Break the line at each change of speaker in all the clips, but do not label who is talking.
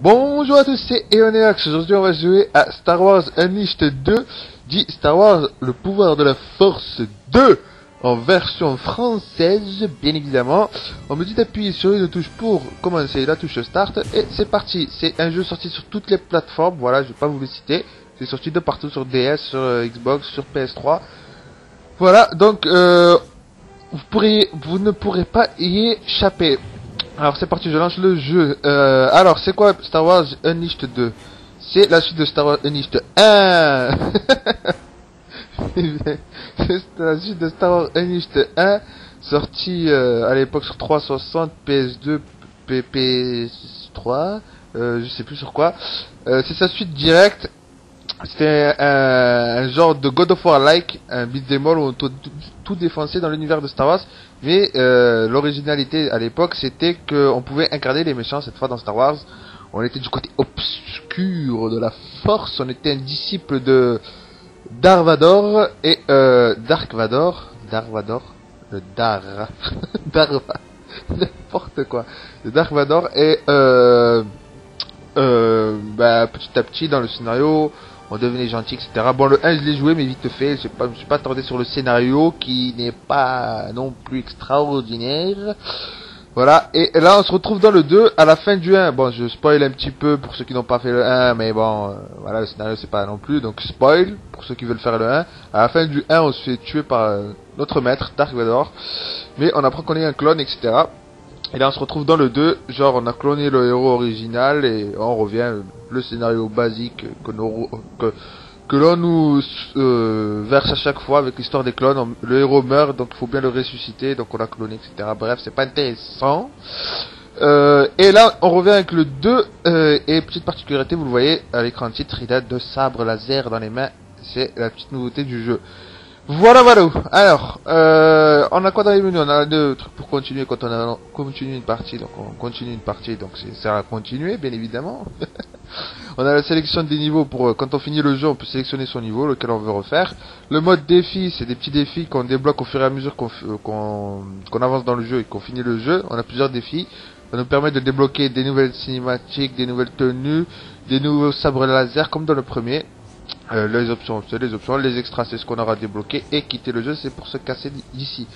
Bonjour à tous, c'est Eoneax. Aujourd'hui, on va jouer à Star Wars Unleashed 2, dit Star Wars Le pouvoir de la force 2, en version française, bien évidemment. On me dit d'appuyer sur une touche pour commencer, la touche Start, et c'est parti. C'est un jeu sorti sur toutes les plateformes, voilà, je vais pas vous le citer. C'est sorti de partout sur DS, sur euh, Xbox, sur PS3. Voilà, donc, euh, vous, vous ne pourrez pas y échapper. Alors c'est parti, je lance le jeu. Euh, alors c'est quoi Star Wars Unleashed 2 C'est la suite de Star Wars Unleashed 1 C'est la suite de Star Wars Unleashed 1 sorti euh, à l'époque sur 360, PS2, PP3, euh, je sais plus sur quoi. Euh, c'est sa suite directe. C'était un, genre de God of War like, un beat'em all où on tout, défoncé dans l'univers de Star Wars. Mais euh, l'originalité à l'époque, c'était qu'on pouvait incarner les méchants cette fois dans Star Wars. On était du côté obscur de la Force. On était un disciple de Dark Vador et euh, Dark Vador, Dark Vador, le Dar, Dark, n'importe quoi, Dark Vador et euh, euh, bah, petit à petit dans le scénario, on devenait gentil, etc. Bon, le 1, je l'ai joué, mais vite fait, je ne me suis pas attardé sur le scénario, qui n'est pas non plus extraordinaire. Voilà, et là, on se retrouve dans le 2, à la fin du 1. Bon, je spoil un petit peu pour ceux qui n'ont pas fait le 1, mais bon, euh, voilà, le scénario, c'est pas non plus, donc spoil, pour ceux qui veulent faire le 1. À la fin du 1, on se fait tuer par euh, notre maître, Dark Vador, mais on apprend qu'on est un clone, etc. Et là, on se retrouve dans le 2, genre, on a cloné le héros original, et on revient, le scénario basique que, l'on nous euh, verse à chaque fois avec l'histoire des clones. On- le héros meurt, donc il faut bien le ressusciter, donc on l'a cloné, etc. Bref, c'est pas intéressant. Euh, et là, on revient avec le 2, euh, et petite particularité, vous le voyez à l'écran titre, il a deux sabres laser dans les mains. C'est la petite nouveauté du jeu. Voilà, voilà. Alors, euh, on a quoi dans les menus? On a deux trucs pour continuer quand on a continué une partie. Donc, on continue une partie, donc ça à continuer, bien évidemment. on a la sélection des niveaux pour euh, quand on finit le jeu, on peut sélectionner son niveau, lequel on veut refaire. Le mode défi, c'est des petits défis qu'on débloque au fur et à mesure euh, qu'on avance dans le jeu et qu'on finit le jeu. On a plusieurs défis. Ça nous permet de débloquer des nouvelles cinématiques, des nouvelles tenues, des nouveaux sabres laser comme dans le premier. Euh, les options, c'est les options, les extras, c'est ce qu'on aura débloqué et quitter le jeu, c'est pour se casser d'ici.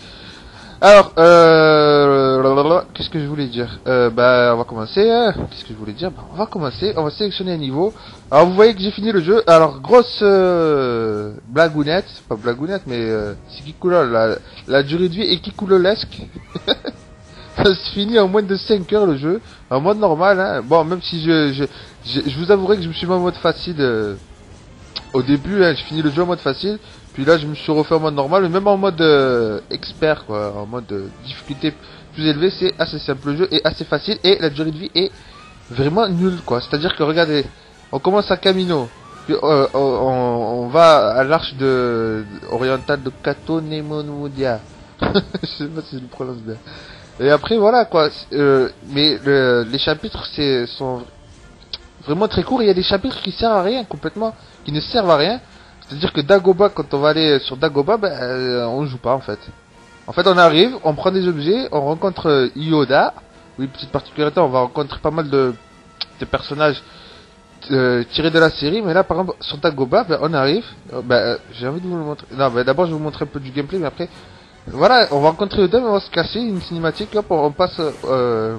Alors, euh, qu'est-ce que je voulais dire? Euh, Bah, on va commencer. hein. Qu'est-ce que je voulais dire? Bah, On va commencer. On va sélectionner un niveau. Alors, vous voyez que j'ai fini le jeu. Alors, grosse euh, blagounette, pas blagounette, mais euh, c'est qui coule la, la durée de vie est qui coulolesque. Ça se finit en moins de 5 heures le jeu, en mode normal. Hein. Bon, même si je, je, je, je vous avouerai que je me suis mis en mode facile. Au début, hein, j'ai fini le jeu en mode facile, puis là je me suis refait en mode normal, mais même en mode euh, expert, quoi, en mode euh, difficulté plus élevée, c'est assez simple le jeu et assez facile, et la durée de vie est vraiment nulle, quoi. C'est-à-dire que regardez, on commence à Camino, puis euh, on, on- va à l'arche de, orientale de Katonemonudia. je sais pas si je le prononce bien. Et après voilà quoi, euh, mais le- les chapitres c'est sont vraiment très courts. Il y a des chapitres qui servent à rien complètement, qui ne servent à rien. C'est-à-dire que Dagoba, quand on va aller sur Dagoba, ben, euh, on joue pas en fait. En fait, on arrive, on prend des objets, on rencontre euh, Yoda. Oui, petite particularité, on va rencontrer pas mal de, de personnages euh, tirés de la série. Mais là, par exemple, sur Dagoba, ben, on arrive. ben, j'ai envie de vous le montrer. Non, ben, d'abord, je vais vous montrer un peu du gameplay, mais après, voilà, on va rencontrer Yoda, mais on va se casser une cinématique. Hop, on passe. Euh,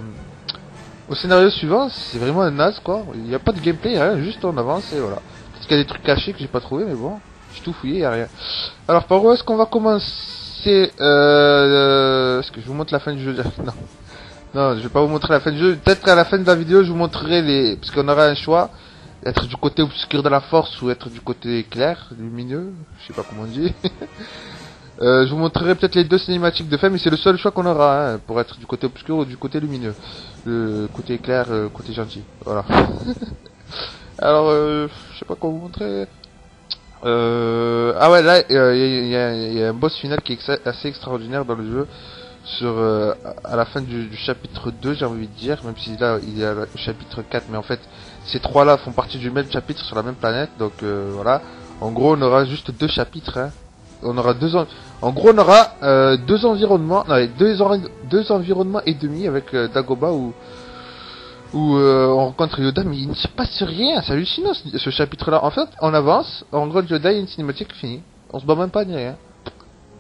au scénario suivant, c'est vraiment un naze quoi. Il n'y a pas de gameplay, rien, juste on avance et voilà. Parce qu'il y a des trucs cachés que j'ai pas trouvé, mais bon, j'ai tout fouillé, y a rien. Alors par où est-ce qu'on va commencer euh, Est-ce que je vous montre la fin du jeu? Non. Non, je vais pas vous montrer la fin du jeu. Peut-être qu'à la fin de la vidéo, je vous montrerai les... Parce qu'on aura un choix. Être du côté obscur de la force ou être du côté clair, lumineux. Je sais pas comment dit. Euh, je vous montrerai peut-être les deux cinématiques de fin, mais c'est le seul choix qu'on aura hein, pour être du côté obscur ou du côté lumineux. Le côté clair, euh, côté gentil. Voilà. Alors, euh, je sais pas quoi vous montrer. Euh, ah ouais, là, il y, a, y a un boss final qui est assez extraordinaire dans le jeu. Sur euh, à la fin du, du chapitre 2, j'ai envie de dire, même si là il y a le chapitre 4, mais en fait ces trois-là font partie du même chapitre sur la même planète, donc euh, voilà. En gros, on aura juste deux chapitres. Hein. On aura deux en... en gros, on aura euh, deux environnements, non, deux, en- deux environnements et demi avec euh, Dagoba où où euh, on rencontre Yoda, mais il ne se passe rien, c'est hallucinant ce, ce chapitre-là. En fait, on avance, on rencontre Yoda, il y a une cinématique finie. On se bat même pas ni rien.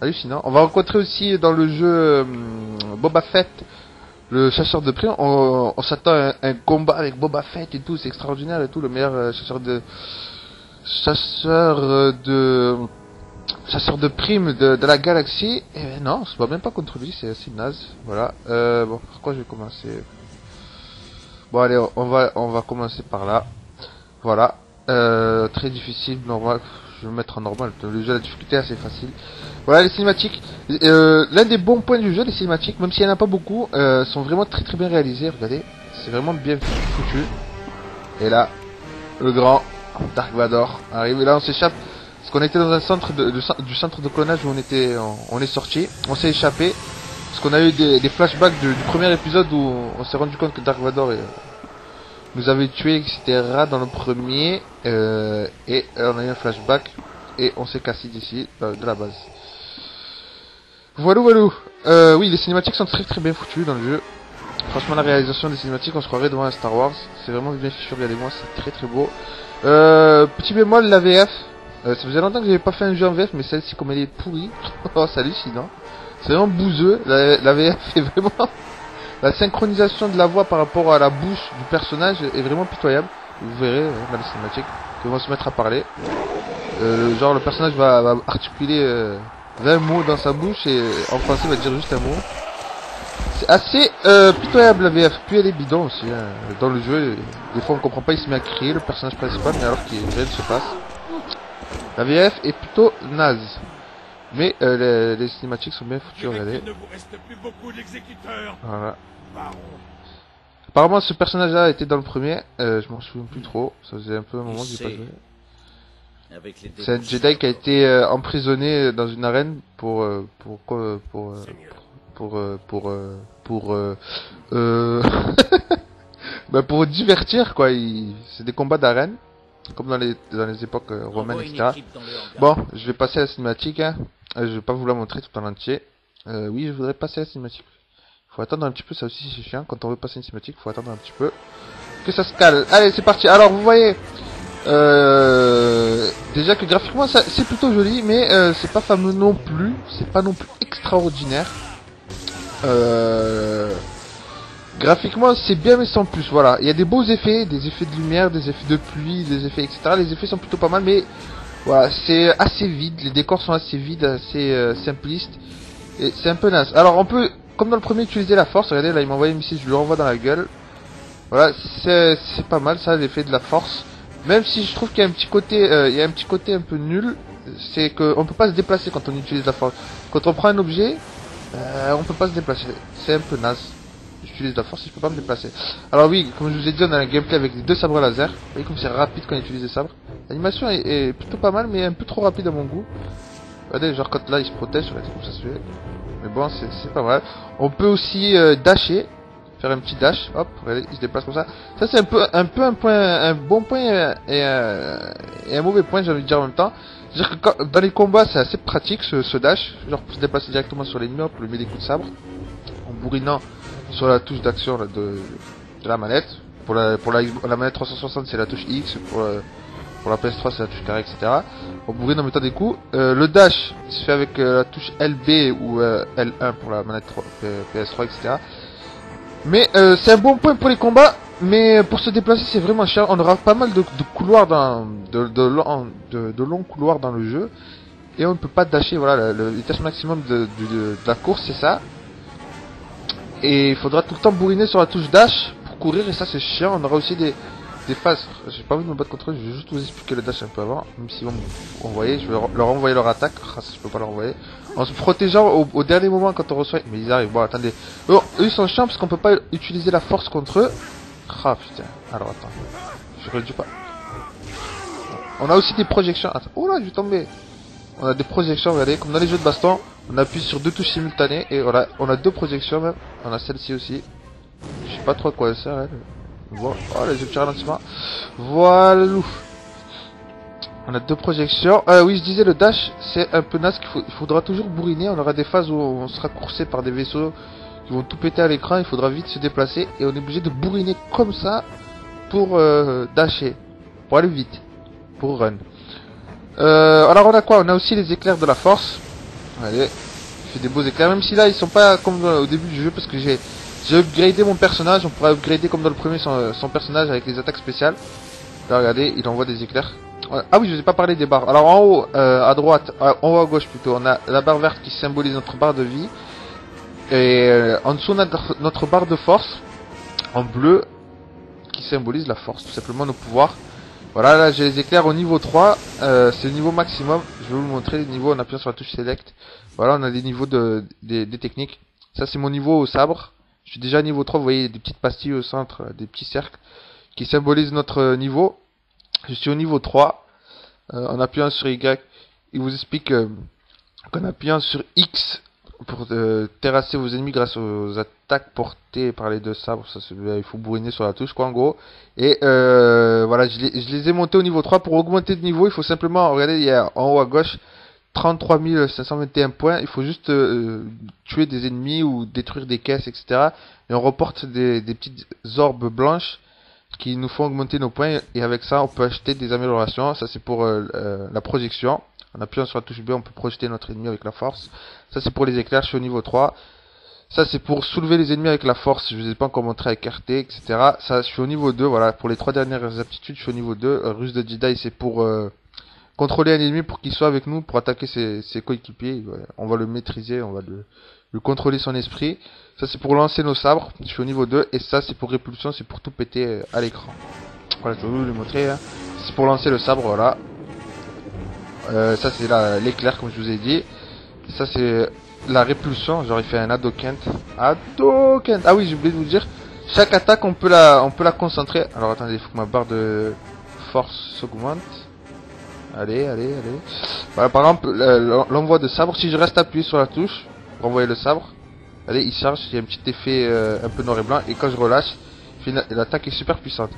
Hallucinant. On va rencontrer aussi dans le jeu Boba Fett, le chasseur de primes. On, s'attend à un, combat avec Boba Fett et tout, c'est extraordinaire et tout, le meilleur chasseur de chasseur de chasseur de primes de, de la galaxie. Et ben non, on se bat même pas contre lui, c'est assez naze. Voilà. Euh, bon, par quoi je vais commencer? Bon allez, on- va on va commencer par là. Voilà. Euh, très difficile, normal. Je vais me mettre en normal. Le jeu, la difficulté est assez facile. Voilà les cinématiques. Euh, L'un des bons points du jeu, les cinématiques, même s'il n'y en a pas beaucoup, euh, sont vraiment très très bien réalisées. Regardez, c'est vraiment bien foutu. Et là, le grand Dark Vador arrive. Et là, on s'échappe. Parce qu'on était dans un centre de, du centre de clonage où on était, on, est sorti. On s'est échappé. Parce qu'on a eu des, flashbacks du, premier épisode où on s'est rendu compte que Dark Vador euh, nous avait tué, etc. dans le premier. euh, et on a eu un flashback. Et on s'est cassé d'ici, euh, de la base. Voilà, voilà. Euh, oui, les cinématiques sont très très bien foutues dans le jeu. Franchement, la réalisation des cinématiques, on se croirait devant un Star Wars. C'est vraiment bien fichu, regardez-moi, c'est très très beau. Euh, petit bémol, la VF. Euh, ça faisait longtemps que j'avais pas fait un jeu en VF, mais celle-ci, comme elle est pourrie, oh, c'est hallucinant. C'est vraiment bouseux. La, VF est vraiment... La synchronisation de la voix par rapport à la bouche du personnage est vraiment pitoyable. Vous verrez euh, dans les cinématiques qu'ils vont se mettre à parler. Euh, genre le personnage va, articuler euh, 20 mots dans sa bouche et en français va dire juste un mot. C'est assez euh, pitoyable la VF, puis elle est bidon aussi. hein. Dans le jeu, des fois on comprend pas, il se met à crier le personnage principal, mais alors qu'il rien ne se passe. La VF est plutôt naze. Mais euh, les, les cinématiques sont bien foutues, regardez.
ne vous reste plus beaucoup d'exécuteurs.
Voilà.
Baron.
Apparemment ce personnage-là était dans le premier, euh, je m'en souviens plus trop, ça faisait un peu un moment que j'ai pas joué. C'est un Jedi qui a été euh, emprisonné dans une arène pour euh, pour quoi, pour pour pour pour euh, euh, bah, pour divertir quoi. Il... C'est des combats d'arène comme dans les dans les époques euh, romaines etc. Bon, je vais passer à la cinématique. Hein. Euh, je vais pas vous la montrer tout en entier. Euh, oui, je voudrais passer à la cinématique. Faut attendre un petit peu, ça aussi c'est chiant. Quand on veut passer une cinématique, faut attendre un petit peu que ça se cale. Allez, c'est parti. Alors, vous voyez, euh, déjà que graphiquement, c'est plutôt joli, mais euh, c'est pas fameux non plus. C'est pas non plus extraordinaire. Euh, graphiquement, c'est bien, mais sans plus. Voilà, il y a des beaux effets, des effets de lumière, des effets de pluie, des effets, etc. Les effets sont plutôt pas mal, mais voilà, c'est assez vide. Les décors sont assez vides, assez euh, simplistes. Et c'est un peu naze. Alors, on peut, comme dans le premier, utiliser la force. Regardez, là, il m'a envoyé un missile, je lui renvoie dans la gueule. Voilà, c'est pas mal ça, l'effet de la force. Même si je trouve qu'il y a un petit côté, euh, il y a un petit côté un peu nul, c'est que on peut pas se déplacer quand on utilise la force. Quand on prend un objet, euh, on peut pas se déplacer. C'est un peu naze. J'utilise la force et je peux pas me déplacer. Alors oui, comme je vous ai dit, on a un gameplay avec les deux sabres laser. Vous voyez comme c'est rapide quand on utilise les sabres. L'animation est, plutôt pas mal, mais un peu trop rapide à mon goût. Regardez, genre quand là il se protège, regardez comme ça se fait. Mais bon, c'est pas mal. On peut aussi euh, dasher, faire un petit dash. Hop, regardez, il se déplace comme ça. Ça c'est un peu, un peu un point, un bon point et, un- et, un, mauvais point, j'ai envie de dire en même temps. C'est-à-dire que dans les combats, c'est assez pratique ce, dash, genre pour se déplacer directement sur l'ennemi, hop, lui met des coups de sabre, en bourrinant sur la touche d'action de, la manette. Pour la, pour la, la manette 360, c'est la touche X, pour, la- pour la PS3, c'est la touche carré, etc. On bourrine en mettant des coups. Euh, le dash se fait avec euh, la touche LB ou euh, L1 pour la manette 3, P- PS3, etc. Mais euh, c'est un bon point pour les combats, mais pour se déplacer c'est vraiment cher. On aura pas mal de, couloirs dans, de, de, long- de, de longs couloirs dans le jeu, et on ne peut pas dasher. Voilà, le, le vitesse maximum de la course c'est ça. Et il faudra tout le temps bourriner sur la touche dash pour courir, et ça c'est chiant. On aura aussi des, des phases. J'ai pas envie de me battre contre eux, je vais juste vous expliquer le dash un peu avant, même si vous envoyer, je vais leur- envoyer leur attaque. Ah, je peux pas leur envoyer. En se protégeant au, dernier moment quand on reçoit. Mais ils arrivent. Bon, attendez. Eux, eux, ils sont chiants parce qu'on peut pas utiliser la force contre eux. Ah putain. Alors attends. Je dû pas. On a aussi des projections. Attends. Oh là, je vais tomber. On a des projections, regardez, comme dans les jeux de baston. On appuie sur deux touches simultanées et voilà, on a deux projections même. On a celle-ci aussi. Je sais pas trop à quoi elle sert, elle. Voilà. Oh, les petits ralentissements. Voilà. On a deux projections. Euh, oui, je disais le dash, c'est un peu naze il faudra toujours bourriner. On aura des phases où on sera coursé par des vaisseaux qui vont tout péter à l'écran, il faudra vite se déplacer et on est obligé de bourriner comme ça pour euh, dasher, pour aller vite, pour run. Euh, alors on a quoi? On a aussi les éclairs de la force. Allez, je fais des beaux éclairs, même si là ils sont pas comme au début du jeu parce que j'ai j'ai upgradé mon personnage, on pourrait upgrader comme dans le premier son, son personnage avec les attaques spéciales. Là regardez, il envoie des éclairs. Ah oui, je vous ai pas parlé des barres. Alors en haut, euh, à droite, euh, en haut à gauche plutôt, on a la barre verte qui symbolise notre barre de vie. Et en dessous, on a notre barre de force, en bleu, qui symbolise la force, tout simplement nos pouvoirs. Voilà, là j'ai les éclairs au niveau 3, euh, c'est le niveau maximum. Je vais vous montrer, les niveaux en appuyant sur la touche Select. Voilà, on a des niveaux de, des, techniques. Ça c'est mon niveau au sabre. Je suis déjà niveau 3, vous voyez des petites pastilles au centre, des petits cercles qui symbolisent notre niveau. Je suis au niveau 3. Euh, en appuyant sur Y, il vous explique euh, qu'en appuyant sur X pour euh, terrasser vos ennemis grâce aux attaques portées par les deux sabres, ça il faut bourriner sur la touche quoi en gros. Et euh, voilà, je les, ai montés au niveau 3. Pour augmenter de niveau, il faut simplement, regardez, il y a en haut à gauche 33 521 points. Il faut juste euh, tuer des ennemis ou détruire des caisses, etc. Et on reporte des, des petites orbes blanches qui nous font augmenter nos points. Et avec ça, on peut acheter des améliorations. Ça, c'est pour la projection. En appuyant sur la touche B, on peut projeter notre ennemi avec la force. Ça, c'est pour les éclairs. Je suis au niveau 3. Ça, c'est pour soulever les ennemis avec la force. Je vous ai pas encore montré avec RT, etc. Ça, je suis au niveau 2. Voilà, pour les trois dernières aptitudes, je suis au niveau 2. Euh, de Jedi, c'est pour euh, contrôler un ennemi pour qu'il soit avec nous, pour attaquer ses, ses coéquipiers. On va le maîtriser, on va le, le contrôler son esprit. Ça, c'est pour lancer nos sabres. Je suis au niveau 2. Et ça, c'est pour répulsion, c'est pour tout péter euh, à l'écran. Voilà, je vais vous le montrer. hein. C'est pour lancer le sabre, voilà. Euh, ça, c'est la- l'éclair, comme je vous ai dit. Ça, c'est la répulsion. J'aurais fait un Hadokent. Hadokent Ah oui, j'ai oublié de vous dire. Chaque attaque, on peut la, on peut la concentrer. Alors, attendez, il faut que ma barre de force s'augmente. Allez, allez, allez. Voilà, par exemple, le- l'envoi de sabre. Si je reste appuyé sur la touche pour le sabre, allez, il charge. Il y a un petit effet euh, un peu noir et blanc. Et quand je relâche, l'attaque est super puissante.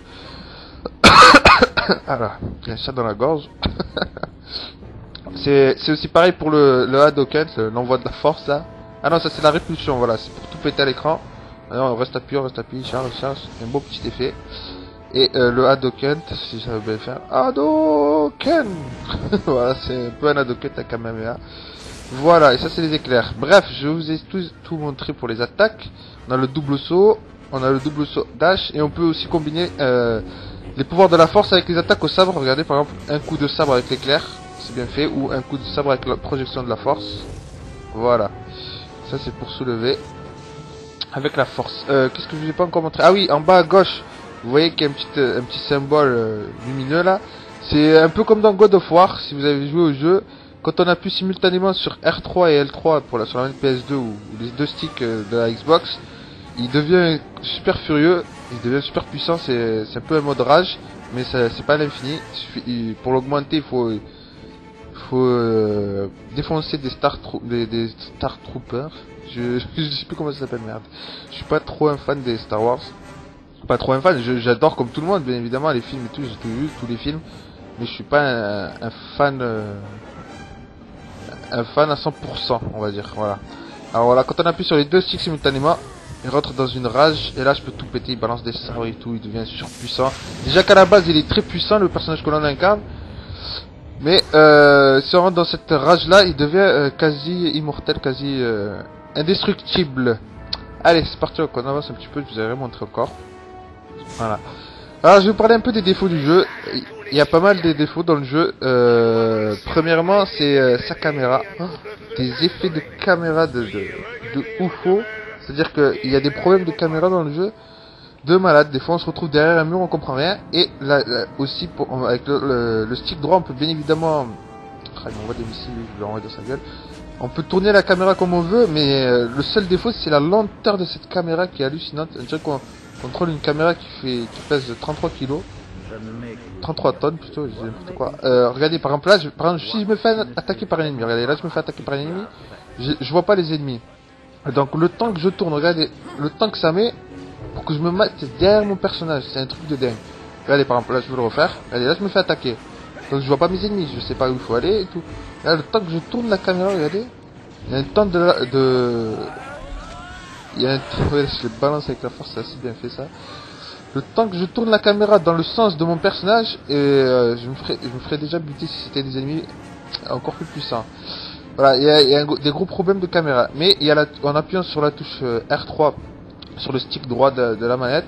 là, il y a un chat dans la gorge. c'est aussi pareil pour le, le Hadouken, le- l'envoi de la force là. Ah non, ça c'est la répulsion, voilà, c'est pour tout péter à l'écran. Alors on reste appuyé, on reste appuyé, charge, charge, un beau petit effet. Et euh, le Hadouken, si ça veut bien faire, Hadouken Voilà, c'est un peu un Hadouken à Kamehameha. Voilà, et ça c'est les éclairs. Bref, je vous ai tout, tout montré pour les attaques. On a le double saut, on a le double saut dash, et on peut aussi combiner euh, les pouvoirs de la force avec les attaques au sabre. Regardez par exemple un coup de sabre avec l'éclair, c'est bien fait, ou un coup de sabre avec la projection de la force. Voilà. Ça c'est pour soulever avec la force. Euh, Qu'est-ce que je vous ai pas encore montré? Ah oui, en bas à gauche, vous voyez qu'il y a un petit, euh, un petit symbole euh, lumineux là. C'est un peu comme dans God of War, si vous avez joué au jeu. Quand on appuie simultanément sur R3 et L3 pour la, sur la PS2 ou, les deux sticks de la Xbox, il devient super furieux, il devient super puissant, c'est un peu un mode rage, mais c'est pas l'infini. Pour l'augmenter, il faut, faut euh, défoncer des Star, des, Star Troopers. Je, sais plus comment ça s'appelle, merde. Je suis pas trop un fan des Star Wars. Pas trop un fan, j'adore comme tout le monde, bien évidemment, les films et tout, j'ai tout vu, tous les films. Mais je suis pas un, un fan... euh, un fan à 100%, on va dire, voilà. Alors voilà, quand on appuie sur les deux sticks simultanément, il rentre dans une rage, et là je peux tout péter, il balance des sabres et tout, il devient surpuissant. Déjà qu'à la base il est très puissant, le personnage que l'on incarne, mais euh, si on rentre dans cette rage là, il devient euh, quasi immortel, quasi euh, indestructible. Allez, c'est parti, on avance un petit peu, je vous ai montré encore. Voilà. Alors je vais vous parler un peu des défauts du jeu. Il y a pas mal de défauts dans le jeu. Euh, premièrement, c'est euh, sa caméra. Oh, des effets de caméra de, de, de oufo. C'est-à-dire qu'il y a des problèmes de caméra dans le jeu. De malade. Des fois, on se retrouve derrière un mur, on comprend rien. Et là, aussi, pour, on- avec le, stick droit, on peut bien évidemment... Ah, il m'envoie des missiles, je vais dans sa gueule. On peut tourner la caméra comme on veut, mais euh, le seul défaut, c'est la lenteur de cette caméra qui est hallucinante. On dirait qu'on contrôle une caméra qui fait qui pèse 33 kilos. 33 tonnes plutôt, je n'importe quoi. Euh, regardez, par exemple là, je, par exemple, si je me fais attaquer par un ennemi, regardez, là je me fais attaquer par un ennemi, je vois pas les ennemis. Donc le temps que je tourne, regardez, le temps que ça met pour que je me mette derrière mon personnage, c'est un truc de dingue. Regardez, par exemple là, je veux le refaire. Regardez, là je me fais attaquer. Donc je vois pas mes ennemis, je sais pas où il faut aller et tout. Là, le temps que je tourne la caméra, regardez, il y a un temps de, de... il y a un... Ouais, je les balance avec la force, c'est assez bien fait ça. Le temps que je tourne la caméra dans le sens de mon personnage, et euh, je, me ferai, je me déjà buter si c'était des ennemis encore plus puissants. Voilà, il y a, des gros problèmes de caméra. Mais il y a la, en appuyant sur la touche euh, R3 sur le stick droit de, la manette,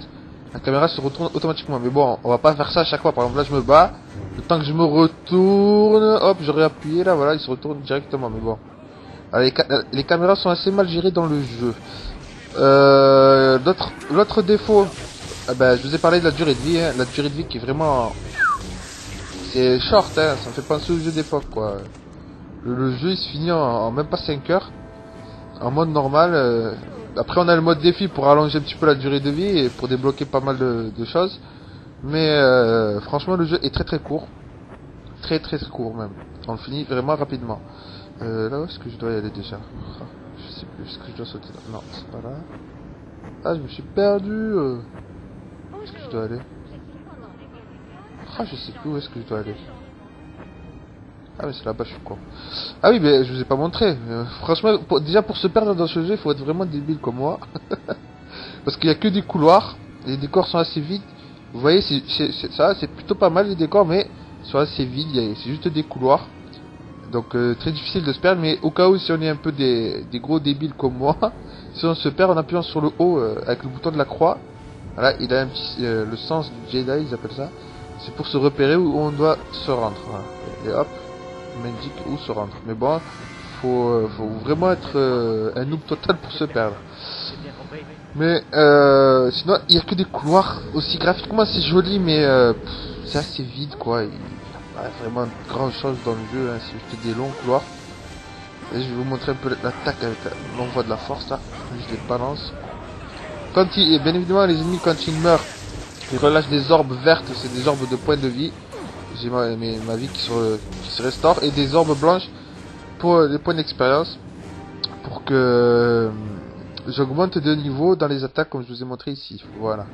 la caméra se retourne automatiquement. Mais bon, on va pas faire ça à chaque fois. Par exemple, là, je me bats. Le temps que je me retourne, hop, j'aurais appuyé là, voilà, il se retourne directement. Mais bon. Les, ca- les caméras sont assez mal gérées dans le jeu. Euh, l'autre, défaut, ah ben, je vous ai parlé de la durée de vie. hein. La durée de vie qui est vraiment, c'est short. Hein. Ça me fait penser au jeu d'époque, quoi. Le, le jeu il se finit en, en même pas 5 heures. En mode normal. euh, Après on a le mode défi pour allonger un petit peu la durée de vie et pour débloquer pas mal de, choses. Mais euh, franchement le jeu est très très court. Très très très court même. On le finit vraiment rapidement. Euh, là où est-ce que je dois y aller déjà? Ah, Je sais plus, est-ce que je dois sauter là? Non, c'est pas là. Ah je me suis perdu euh. Où est-ce que je dois aller? Ah je sais plus où est-ce que je dois aller. Ah mais c'est là-bas, je suis con. Ah oui, mais je vous ai pas montré. Euh, franchement, déjà pour se perdre dans ce jeu, il faut être vraiment débile comme moi. Parce qu'il y a que des couloirs. Les décors sont assez vides. Vous voyez, c'est- ça, c'est plutôt pas mal les décors, mais ils sont assez vides. C'est juste des couloirs. Donc euh, très difficile de se perdre, mais au cas où si on est un peu des, gros débiles comme moi, si on se perd en appuyant sur le haut euh, avec le bouton de la croix, voilà, il a un le sens du Jedi, ils appellent ça. C'est pour se repérer où on doit se rendre. Et hop, m'indique où se rendre. Mais bon, faut, faut vraiment être euh, un noob total pour se perdre. Mais euh, sinon, il y a que des couloirs. Aussi graphiquement, c'est joli, mais euh, c'est assez vide, quoi. Il n'y a pas vraiment grand chose dans le jeu. Hein. C'est juste des longs couloirs. Et je vais vous montrer un peu l'attaque avec l'envoi de la force là. Je les balance. Quand il, bien évidemment, les ennemis quand ils meurent, ils relâchent des orbes vertes. C'est des orbes de points de vie. J'ai ma, ma vie qui se, qui se restaure et des orbes blanches pour des points d'expérience pour que euh, j'augmente de niveau dans les attaques comme je vous ai montré ici. Voilà.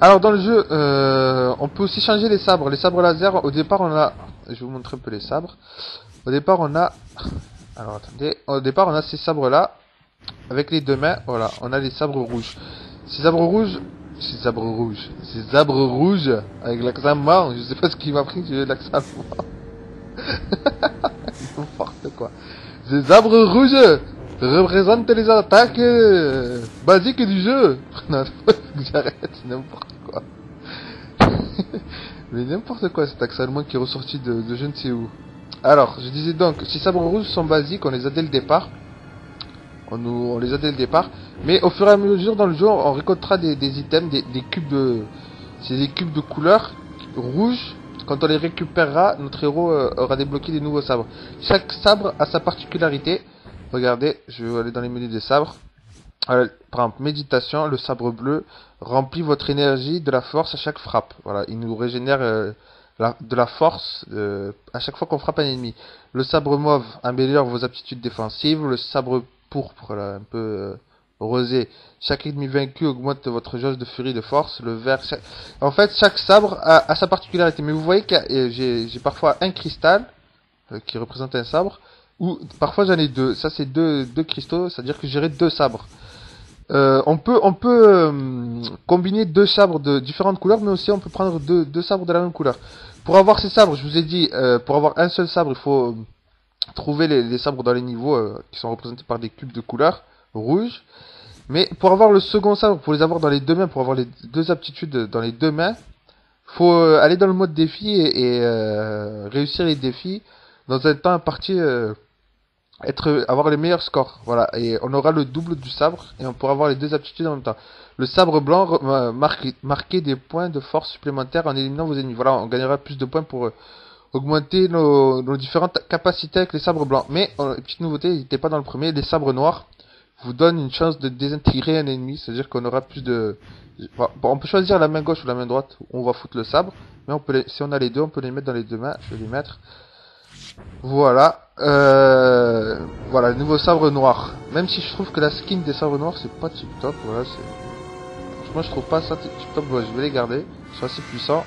Alors dans le jeu, euh, on peut aussi changer les sabres. Les sabres laser, au départ on a, je vais vous montrer un peu les sabres. Au départ on a, alors attendez, au départ on a ces sabres là avec les deux mains. Voilà, on a les sabres rouges. Ces sabres rouges, ces sabres rouges, ces sabres rouges avec l'accent allemand. Je sais pas ce qui m'a pris, j'ai l'accent allemand. N'importe quoi. Ces arbres rouges représentent les attaques euh, basiques du jeu. J'arrête, n'importe quoi. Mais n'importe quoi cet accent allemand qui est ressorti de, de je ne sais où. Alors, je disais donc, ces sabres rouges sont basiques, on les a dès le départ. On, nous, on les a dès le départ. Mais au fur et à mesure dans le jeu, on récoltera des, des items, des, des cubes de... C'est des cubes de couleur rouge. Quand on les récupérera, notre héros euh, aura débloqué des nouveaux sabres. Chaque sabre a sa particularité. Regardez, je vais aller dans les menus des sabres. Euh, par exemple, méditation, le sabre bleu remplit votre énergie de la force à chaque frappe. Voilà, il nous régénère euh, de la force euh, à chaque fois qu'on frappe un ennemi. Le sabre mauve améliore vos aptitudes défensives. Le sabre pourpre, un peu euh, rosé, chaque ennemi vaincu augmente votre jauge de furie de force. Le vert, en fait, chaque sabre a, sa particularité. Mais vous voyez que j'ai parfois un cristal euh, qui représente un sabre, ou parfois j'en ai deux. Ça c'est deux, deux cristaux, c'est-à-dire que j'aurai deux sabres. Euh, on peut, combiner deux sabres de différentes couleurs, mais aussi on peut prendre deux, sabres de la même couleur. Pour avoir ces sabres, je vous ai dit, pour avoir un seul sabre, il faut trouver les, sabres dans les niveaux euh, qui sont représentés par des cubes de couleur rouge. Mais pour avoir le second sabre, pour les avoir dans les deux mains, pour avoir les deux aptitudes dans les deux mains, faut euh, aller dans le mode défi et, euh, réussir les défis dans un temps imparti, être avoir les meilleurs scores. Voilà, et on aura le double du sabre et on pourra avoir les deux aptitudes en même temps. Le sabre blanc marque marquer des points de force supplémentaires en éliminant vos ennemis. Voilà, on gagnera plus de points pour augmenter nos, différentes capacités avec les sabres blancs. Mais euh, petite nouveauté, il n'était pas dans le premier, les sabres noirs vous donnent une chance de désintégrer un ennemi, c'est-à-dire qu'on aura plus de Bon, on peut choisir la main gauche ou la main droite on va foutre le sabre, mais on peut si on a les deux, on peut les mettre dans les deux mains. Je vais les mettre. Voilà. Euh... Voilà, le nouveau sabre noir. Même si je trouve que la skin des sabres noirs, c'est pas tip top. Voilà. Moi, je trouve pas ça tip top. Je vais les garder. Ils sont assez puissants.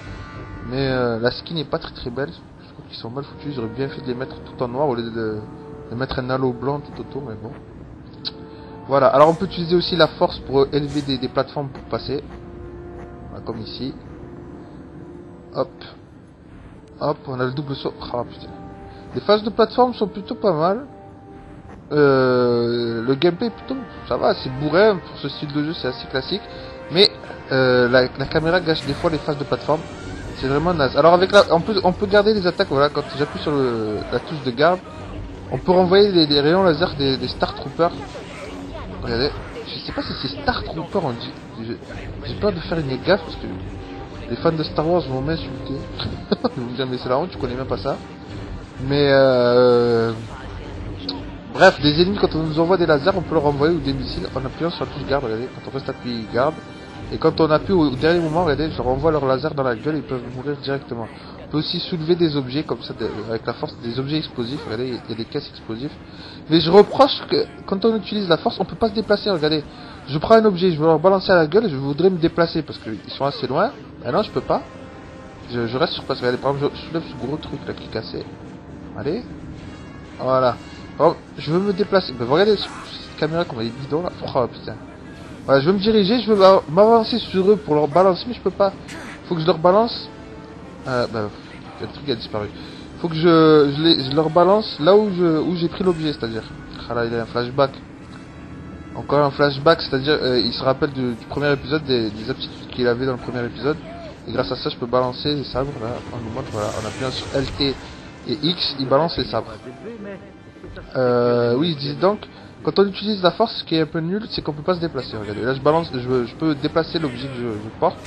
Mais euh, la skin est pas très très belle. Qu'ils sont mal foutus. J'aurais bien fait de les mettre tout en noir au lieu de, de mettre un halo blanc tout autour, mais bon. Voilà, alors on peut utiliser aussi la force pour élever des, des plateformes pour passer. Voilà, comme ici. Hop. Hop, on a le double saut. Ah putain. Les phases de plateforme sont plutôt pas mal. Euh, le gameplay plutôt ça va, c'est bourré pour ce style de jeu, c'est assez classique. Mais euh, la, la caméra gâche des fois les phases de plateforme. C'est vraiment naze. Alors avec la, on peut on peut garder les attaques. Voilà, quand j'appuie sur le, la touche de garde, on peut renvoyer les, rayons laser des, Star Troopers. Regardez, je sais pas si c'est Star Troopers on dit. J'ai peur de faire une gaffe parce que les fans de Star Wars vont m'insulter. Ils vont me mais c'est la honte, tu connais même pas ça. Mais euh, bref, des ennemis quand on nous envoie des lasers, on peut leur envoyer ou des missiles en appuyant sur la touche garde. Regardez, quand on reste appuyé garde. Et quand on appuie au dernier moment, regardez, je leur envoie leur laser dans la gueule ils peuvent mourir directement. On peut aussi soulever des objets comme ça, avec la force des objets explosifs. Regardez, il y a des caisses explosives. Mais je reproche que quand on utilise la force, on peut pas se déplacer. Regardez, je prends un objet, je veux leur balancer à la gueule je voudrais me déplacer parce qu'ils sont assez loin. Ah non, je peux pas. Je, reste sur place. Regardez, par exemple, je soulève ce gros truc là qui est cassé. Allez. Voilà. Je veux me déplacer. Ben, vous regardez cette caméra comme elle est bidon là. Oh putain. Voilà, je veux me diriger, je veux m'a- m'avancer sur eux pour leur balancer, mais je peux pas. Faut que je leur balance. Euh, bah, le truc a disparu. Faut que je, je, les- je leur balance là où je, où j'ai pris l'objet, c'est-à-dire. Ah là, il a un flashback. Encore un flashback, c'est-à-dire, euh, il se rappelle du, premier épisode, des, des aptitudes qu'il avait dans le premier épisode. Et grâce à ça, je peux balancer les sabres, là. Nous montre, voilà, en appuyant sur LT et X, il balance les sabres. Euh, oui, disais donc, quand on utilise la force, ce qui est un peu nul, c'est qu'on peut pas se déplacer. Regardez, là je balance, je, je peux déplacer l'objet que je, porte,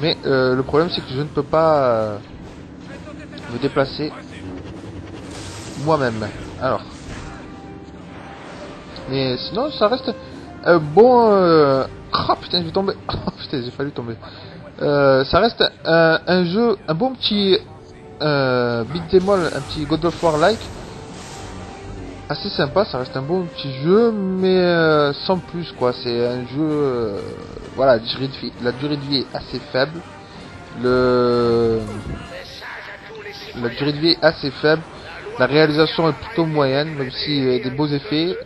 mais euh, le problème c'est que je ne peux pas euh, me déplacer moi-même. Alors, mais sinon ça reste un bon. Euh... Oh putain, je vais tomber. Oh putain, j'ai failli tomber. Euh, ça reste un, jeu, un bon petit euh, all, un petit God of War like assez sympa, ça reste un bon petit jeu, mais euh, sans plus quoi. C'est un jeu, euh, voilà, la durée de vie est assez faible. Le, la durée de vie est assez faible. La réalisation est plutôt moyenne, même si euh, des beaux effets,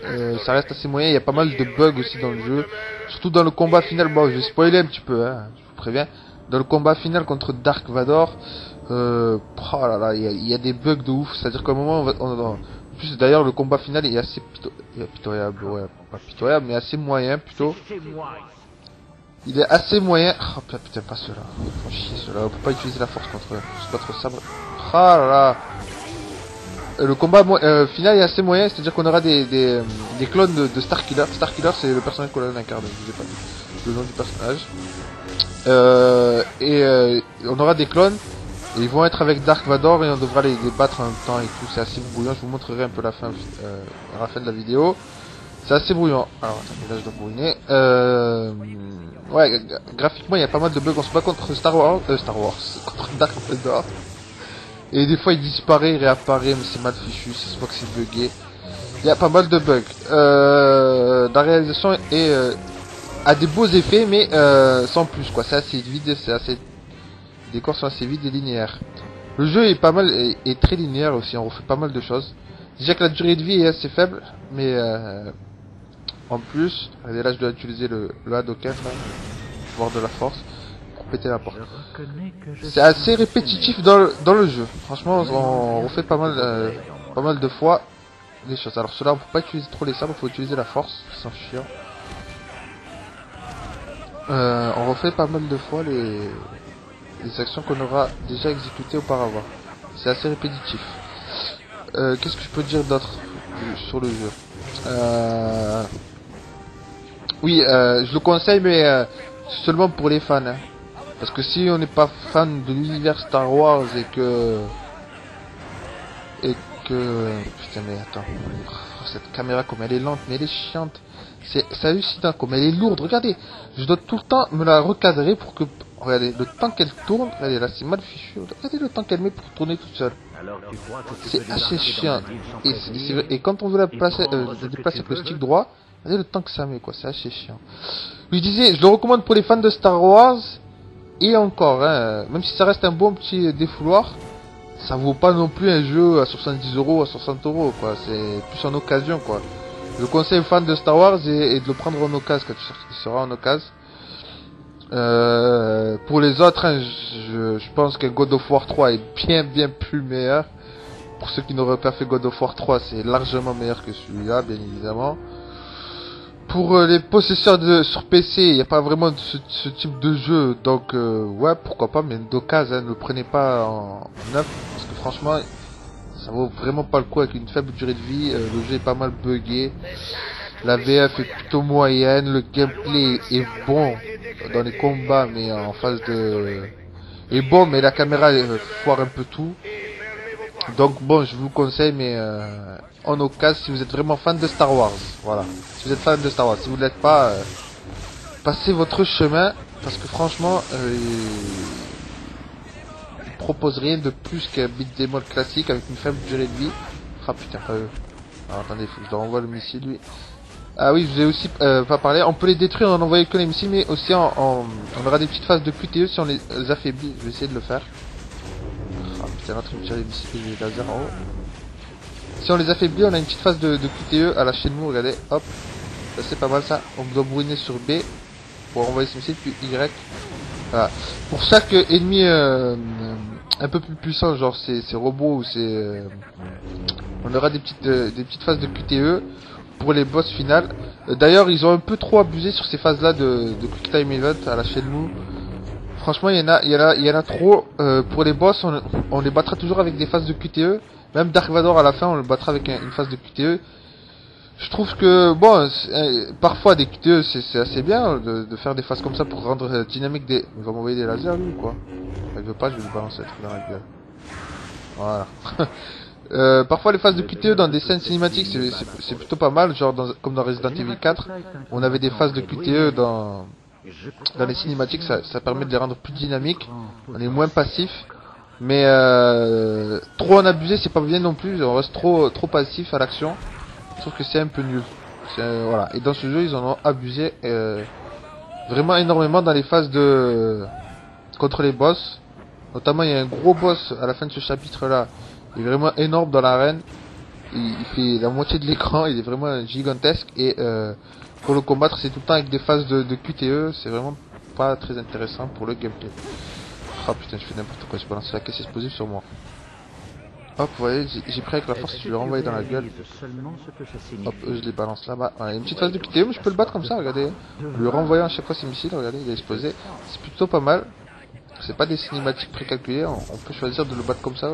ça reste assez moyen. Il y a pas mal de bugs aussi dans le jeu, surtout dans le combat final. Bon, je vais spoiler un petit peu, hein, je vous préviens. Dans le combat final contre Dark Vador, euh, oh là là, il y, a- y a des bugs de ouf. C'est-à-dire qu'à un moment, on va, plus, d'ailleurs, le combat final est assez est pitoyable, ouais, pas pitoyable, mais assez moyen plutôt. Il est assez moyen. Oh putain, pas cela. Faut chier cela. On peut pas utiliser la force contre contre sabre. Ah là là. Euh, Le combat euh, final est assez moyen, c'est-à-dire qu'on aura des, des, euh, des clones de, de Starkiller. Starkiller, c'est le personnage qu'on incarne, je sais pas le nom du personnage. Euh, et euh, on aura des clones. Et ils vont être avec Dark Vador et on devra les, battre en même temps et tout. C'est assez brouillant. Je vous montrerai un peu la fin, euh, la fin de la vidéo. C'est assez brouillant. Alors, attendez, là je dois brouiller. Euh, ouais, gra- graphiquement il y a pas mal de bugs. On se bat contre Star Wars, euh, Star Wars, contre Dark Vador. Et des fois il disparaît, il réapparaît, mais c'est mal fichu. C'est soit que c'est bugué. Il y a pas mal de bugs. Euh, la réalisation est euh, a des beaux effets, mais euh, sans plus quoi. C'est assez vide, c'est assez les décors sont assez vides et linéaires. Le jeu est pas mal est, est très linéaire aussi, on refait pas mal de choses. Déjà que la durée de vie est assez faible, mais euh, en plus, regardez là je dois utiliser le, le Hadoken pouvoir de la force, pour péter la porte. C'est assez répétitif dans le, dans le jeu. Franchement, on refait pas mal, euh, pas mal de fois les choses. Alors cela, on peut pas utiliser trop les sabres, faut utiliser la force, c'est chiant. Euh, on refait pas mal de fois les, actions qu'on aura déjà exécutées auparavant. C'est assez répétitif. Euh, Qu'est-ce que je peux dire d'autre sur le jeu? Euh, Oui, euh, je le conseille, mais seulement pour les fans. hein. Parce que si on n'est pas fan de l'univers Star Wars et que et que putain mais attends cette caméra comme elle est lente mais elle est chiante c'est hallucinant comme elle est lourde regardez je dois tout le temps me la recadrer pour que regardez le temps qu'elle tourne regardez là c'est mal fichu. Regardez le temps qu'elle met pour tourner toute seule. C'est assez chiant. et, quand on veut la placer euh, la déplacer avec le stick droit regardez le temps que ça met quoi c'est assez chiant. Je disais je le recommande pour les fans de Star Wars et encore hein, même si ça reste un bon petit défouloir ça vaut pas non plus un jeu à 70 euros à 60 euros quoi. C'est plus en occasion quoi. Je conseille aux fans de Star Wars et, et de le prendre en occasion quand il sera en occasion. Euh, pour les autres, hein, je, je pense que God of War 3 est bien bien plus meilleur. Pour ceux qui n'auraient pas fait God of War 3, c'est largement meilleur que celui-là, bien évidemment. Pour euh, les possesseurs de sur PC, il n'y a pas vraiment ce, type de jeu, donc euh, ouais, pourquoi pas, mais d'occasion, hein, ne le prenez pas en, neuf, parce que franchement, ça vaut vraiment pas le coup avec une faible durée de vie. le jeu est pas mal buggé. La VF est plutôt moyenne, le gameplay est bon dans les combats, mais en phase de est bon, mais la caméra foire un peu tout. Donc bon, je vous conseille, mais euh, en occasion, si vous êtes vraiment fan de Star Wars, voilà. Si vous êtes fan de Star Wars, si vous l'êtes pas, euh, passez votre chemin, parce que franchement, euh, il propose rien de plus qu'un beat'em all classique avec une faible durée de vie. Ah putain, eux. Alors attendez, faut que je leur envoie le missile lui. Ah oui, je vous ai aussi euh, pas parlé. On peut les détruire en envoyant que les missiles, mais aussi en, en- on aura des petites phases de QTE si on les affaiblit. Je vais essayer de le faire. Ah putain, l'autre il me tire les missiles et les en haut. Si on les affaiblit, on a une petite phase de, de QTE à la chaîne mou, regardez, hop. Ça c'est pas mal ça. On doit brûler sur B pour envoyer ce missile, puis Y. Voilà. Pour chaque ennemi euh, un peu plus puissant, genre ces, ces robots ou ces... euh, on aura des petites, euh, des petites phases de QTE pour les boss finales. D'ailleurs, ils ont un peu trop abusé sur ces phases-là de, de Quick Time Event à la chaîne mou. Franchement, il y en a, y en a, trop. Euh, pour les boss, on, les battra toujours avec des phases de QTE. Même Dark Vador à la fin, on le battra avec un- une phase de QTE. Je trouve que bon, euh, parfois des QTE c'est assez bien de, de faire des phases comme ça pour rendre euh, dynamique des. Il va m'envoyer des lasers lui ou quoi Il veut pas, je vais lui balancer un truc dans la gueule. Voilà. Euh, parfois les phases de QTE dans des scènes cinématiques c'est- plutôt pas mal, genre comme dans Resident Evil 4, on avait des phases de QTE dans, dans les cinématiques, ça, ça permet de les rendre plus dynamiques, on est moins passif, mais euh, trop en abuser c'est pas bien non plus, on reste trop trop passif à l'action, je trouve que c'est un peu nul. Euh, voilà. Et dans ce jeu ils en ont abusé euh, vraiment énormément dans les phases de contre les boss, notamment il y a un gros boss à la fin de ce chapitre là, il est vraiment énorme dans l'arène. Il, il fait la moitié de l'écran, il est vraiment gigantesque et euh, pour le combattre c'est tout le temps avec des phases de, de QTE, c'est vraiment pas très intéressant pour le gameplay. Ah putain je fais n'importe quoi, j'ai balancé la caisse explosive sur moi. Hop, vous voyez, j'ai pris avec la force, je lui ai renvoyé dans la gueule. Hop, eux, je les balance là-bas. Voilà, il y a une petite phase de QTE, mais je peux le battre comme ça, regardez. Lui renvoyant à chaque fois ses missiles, regardez, il a explosé. C'est plutôt pas mal. C'est pas des cinématiques précalculées, on peut choisir de le battre comme ça,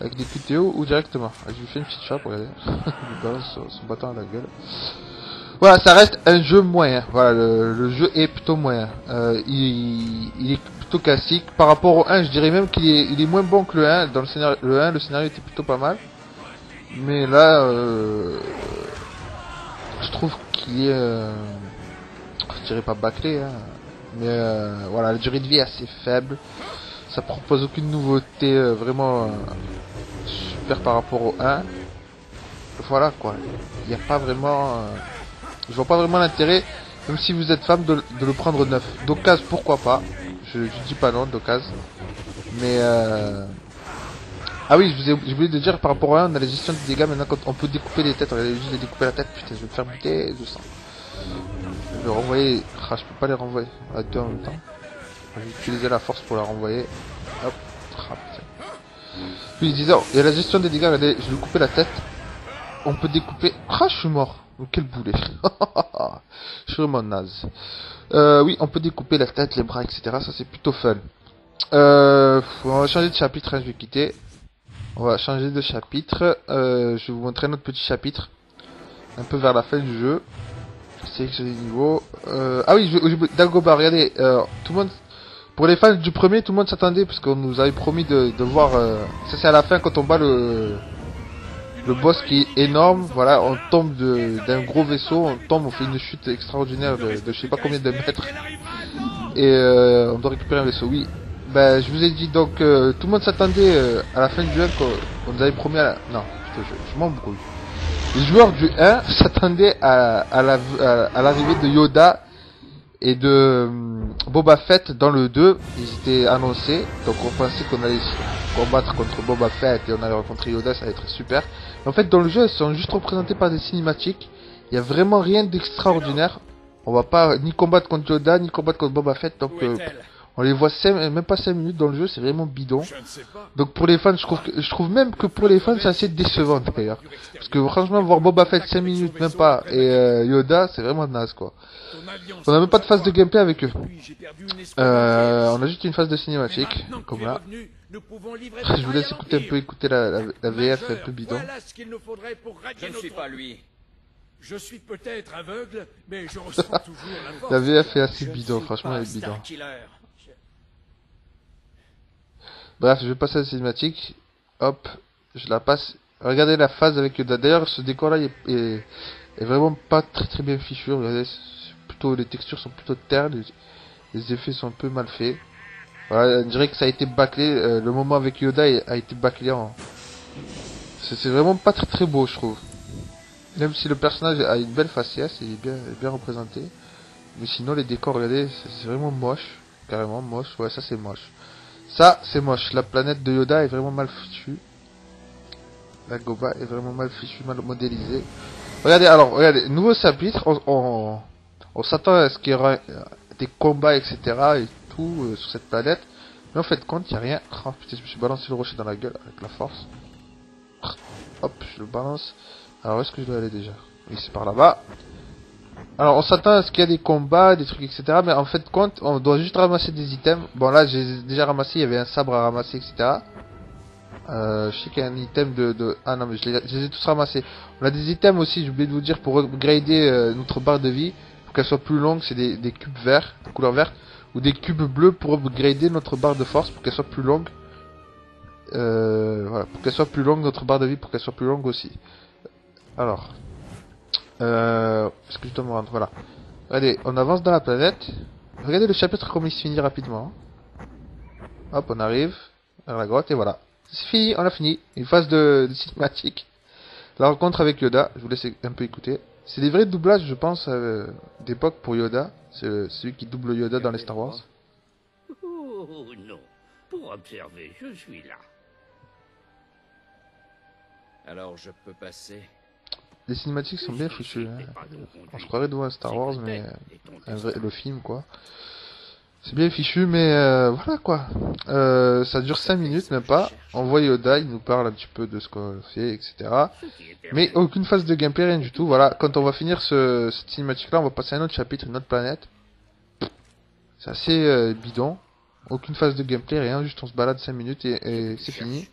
avec des QTE ou directement. Je lui fais une petite chape, regardez. lui balance son, bâton à la gueule. Voilà, ça reste un jeu moyen. Voilà, le, jeu est plutôt moyen. Euh, il, il est plutôt classique. Par rapport au 1, je dirais même qu'il est, il est moins bon que le 1. Dans le scénario, le 1, le scénario était plutôt pas mal. Mais là, euh, je trouve qu'il est, euh, je dirais pas bâclé, hein. mais euh, voilà, la durée de vie est assez faible. Ça propose aucune nouveauté vraiment par rapport au 1. Voilà quoi, il n'y a pas vraiment, euh, je vois pas vraiment l'intérêt, même si vous êtes fan de, le prendre neuf. D'occasion, pourquoi pas je, je dis pas non d'occasion, mais euh, ah oui, je vous ai oublié de dire par rapport à un, on a la gestion des dégâts maintenant quand on peut découper les têtes. Regardez, juste de découper la tête, putain, je vais me faire buter de sang. Je vais renvoyer. Ah, je peux pas les renvoyer à deux en même temps. Je vais utiliser la force pour la renvoyer. Hop. Oui, je disais, oh, il a la gestion des dégâts, regardez, je vais couper la tête. On peut découper. Ah, je suis mort. Quel boulet. je suis vraiment naze. Euh, oui, on peut découper la tête, les bras, etc. Ça, c'est plutôt fun. Euh, on va changer de chapitre, hein, je vais quitter. On va changer de chapitre. Euh, je vais vous montrer un autre petit chapitre. Un peu vers la fin du jeu. Sélectionner les niveaux. Euh, ah oui, je, je, Dagobah, regardez. Euh, tout le monde... Pour les fans du premier, tout le monde s'attendait parce qu'on nous avait promis de, de voir... euh, ça c'est à la fin quand on bat le... Le boss qui est énorme, voilà, on tombe d'un gros vaisseau, on tombe, on fait une chute extraordinaire de, de je sais pas combien de mètres. Et euh, on doit récupérer un vaisseau, oui. Ben, je vous ai dit donc, euh, tout le monde s'attendait euh, à la fin du 1 qu'on on nous avait promis à la... Non, putain, je, je m'embrouille. Les joueurs du 1 s'attendaient à, à la- à- à l'arrivée de Yoda et de Boba Fett dans le 2. Ils étaient annoncés, donc on pensait qu'on allait combattre contre Boba Fett et on allait rencontrer Yoda, ça allait être super. Mais en fait, dans le jeu, ils sont juste représentés par des cinématiques Il y a vraiment rien d'extraordinaire. On va pas ni combattre contre Yoda, ni combattre contre Boba Fett. Donc, euh, on les voit même pas 5 minutes dans le jeu, c'est vraiment bidon. Donc pour les fans, je trouve, que- je trouve même que pour les fans, c'est assez décevant d'ailleurs. Parce que franchement, voir Boba Fett 5 minutes, même pas, et euh, Yoda, c'est vraiment naze quoi. On a même pas de phase de gameplay avec eux. Euh, on a juste une phase de cinématique, comme là.
revenu, nous pouvons livrer
Je vous laisse écouter un peu, écouter la, la, la VF un peu bidon.
Voilà ce qu'il nous faudrait pour
Je
radier
ne
notre...
suis pas lui.
Je suis peut-être aveugle, mais je ressens toujours la force.
La VF est assez bidon, franchement elle est bidon. Bref, je vais passer à la cinématique. Hop, je la passe. Regardez la phase avec Yoda. D'ailleurs, ce décor-là est, est, vraiment pas très très bien fichu. Regardez, plutôt les textures sont plutôt ternes, les, effets sont un peu mal faits. Voilà, on dirait que ça a été bâclé. euh, le moment avec Yoda a été bâclé en. C'est vraiment pas très très beau, je trouve. Même si le personnage a une belle faciès, il est bien, représenté. Mais sinon, les décors, regardez, c'est vraiment moche. Carrément moche. Ouais, ça c'est moche. Ça, c'est moche. La planète de Yoda est vraiment mal fichue. La Goba est vraiment mal fichue, mal modélisée. Regardez, alors, regardez, nouveau chapitre, on, s'attend à ce qu'il y aura des combats, etc. et tout euh, sur cette planète. Mais en fait, compte, il n'y a rien. Oh putain, je me suis balancé le rocher dans la gueule avec la force. Hop, je le balance. Alors, où est-ce que je dois aller déjà? Oui, c'est par là-bas. Alors, on s'attend à ce qu'il y a des combats, des trucs, etc. Mais en fait, compte, on doit juste ramasser des items. Bon, là, j'ai déjà ramassé, il y avait un sabre à ramasser, etc. Euh, je sais qu'il y a un item de. Ah non, mais je les, ai tous ramassés. On a des items aussi, j'ai oublié de vous dire, pour upgrader euh, notre barre de vie, pour qu'elle soit plus longue, c'est des, cubes verts, couleur verte, ou des cubes bleus pour upgrader notre barre de force, pour qu'elle soit plus longue. Euh, voilà, pour qu'elle soit plus longue, notre barre de vie, pour qu'elle soit plus longue aussi. Alors, euh, est-ce que je dois me rendre Voilà. Regardez, on avance dans la planète. Regardez le chapitre comme il se finit rapidement. Hop, on arrive vers la grotte et voilà. C'est fini, on a fini. Une phase de, de cinématique. La rencontre avec Yoda, je vous laisse un peu écouter. C'est des vrais doublages, je pense, euh, d'époque pour Yoda. C'est celui qui double Yoda dans les Star Wars.
Oh non, pour observer, je suis là.
Alors je peux passer?
Les cinématiques sont bien fichues. hein. Se croirait devant un Star Wars, mais un vrai, le film quoi. C'est bien fichu, mais euh, voilà quoi. Euh, ça dure 5 minutes, même pas. On voit Yoda, il nous parle un petit peu de ce qu'on fait, etc. Mais aucune phase de gameplay, rien du tout. Voilà, quand on va finir ce, cette cinématique-là, on va passer à un autre chapitre, une autre planète. C'est assez euh, bidon. Aucune phase de gameplay, rien, juste on se balade 5 minutes et, et c'est fini.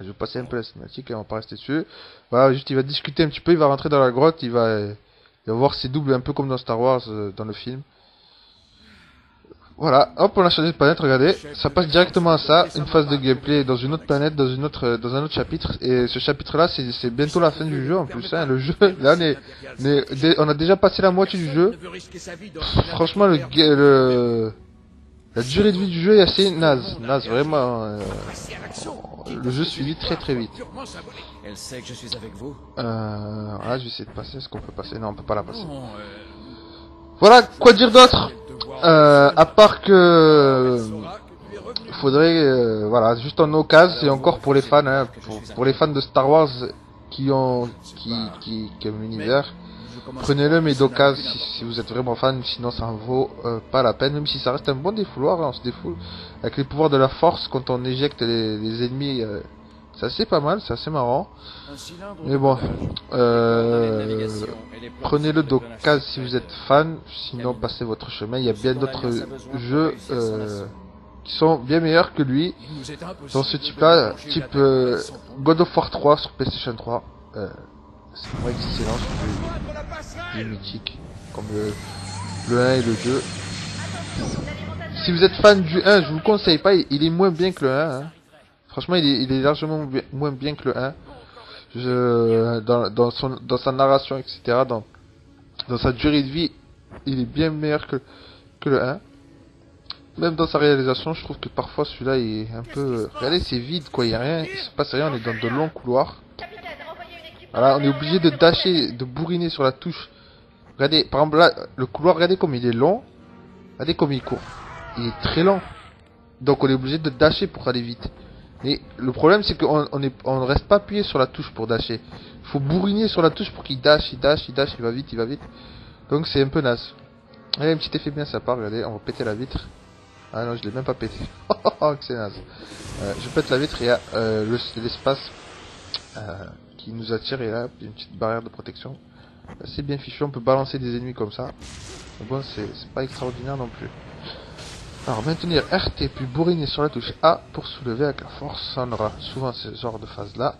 Je vais passer un peu la cinématique et on va pas rester dessus. Voilà, juste il va discuter un petit peu, il va rentrer dans la grotte, il va, il va voir ses doubles un peu comme dans Star Wars, euh, dans le film. Voilà, hop, on a changé de planète, regardez, ça passe directement à ça, une phase de gameplay dans une autre planète, dans une autre, dans un autre chapitre, et ce chapitre-là, c'est bientôt la fin du jeu en plus, hein, le jeu, là on est, on a déjà passé la moitié du jeu, franchement, le, le, la durée de vie du jeu est assez naze, naze, vraiment, euh. Le jeu suivi très très vite.
Elle sait que je suis avec vous.
Euh, voilà, je vais essayer de passer, est-ce qu'on peut passer? Non, on peut pas la passer.
Euh,
Voilà, quoi dire d'autre? euh, À part que...
revenu.
faudrait euh, voilà juste en occasion et encore pour les fans hein, pour, pour les fans de Star Wars qui ont qui qui, qui aiment l'univers prenez-le mais d'occasion si, si vous êtes vraiment fan sinon ça en vaut euh, pas la peine même si ça reste un bon défouloir hein, on se défoule avec les pouvoirs de la force quand on éjecte les, les ennemis euh, c'est assez pas mal c'est assez marrant mais bon euh,
sur le
d'occasion si vous êtes fan, sinon passez votre chemin. Il y a bien d'autres jeux euh, qui sont bien meilleurs que lui. Dans ce type-là, type euh, God of War 3 sur PlayStation 3. Euh, c'est vraiment excellent, ce jeu mythique, comme le, le 1 et le 2. Si vous êtes fan du 1, je vous le conseille pas, il est moins bien que le 1. hein. Franchement, il est, il est largement moins bien que le 1. Je, dans, son, dans sa narration, etc., dans, sa durée de vie, il est bien meilleur que, le 1. Même dans sa réalisation, je trouve que parfois celui-là il est un peu... Regardez, c'est vide, quoi, il y a rien, il se passe rien, on est dans de longs couloirs. Voilà, on est obligé de dasher, de bourriner sur la touche. Regardez, par exemple là, le couloir, regardez comme il est long. Regardez comme il court. Il est très lent. Donc on est obligé de dasher pour aller vite. Et le problème c'est qu'on on ne reste pas appuyé sur la touche pour dasher. Il faut bourriner sur la touche pour qu'il dash, il dash, il dash, il va vite, il va vite. Donc c'est un peu naze. Il y a un petit effet bien sympa, regardez, on va péter la vitre. Ah non, je l'ai même pas pété. Oh, que c'est naze. Euh, je pète la vitre et il y a euh, le- l'espace euh, qui nous attire et là, une petite barrière de protection. C'est bien fichu, on peut balancer des ennemis comme ça. Bon, c'est pas extraordinaire non plus. Alors, maintenir RT puis bourriner sur la touche A pour soulever avec la force. On aura souvent ce genre de phase là.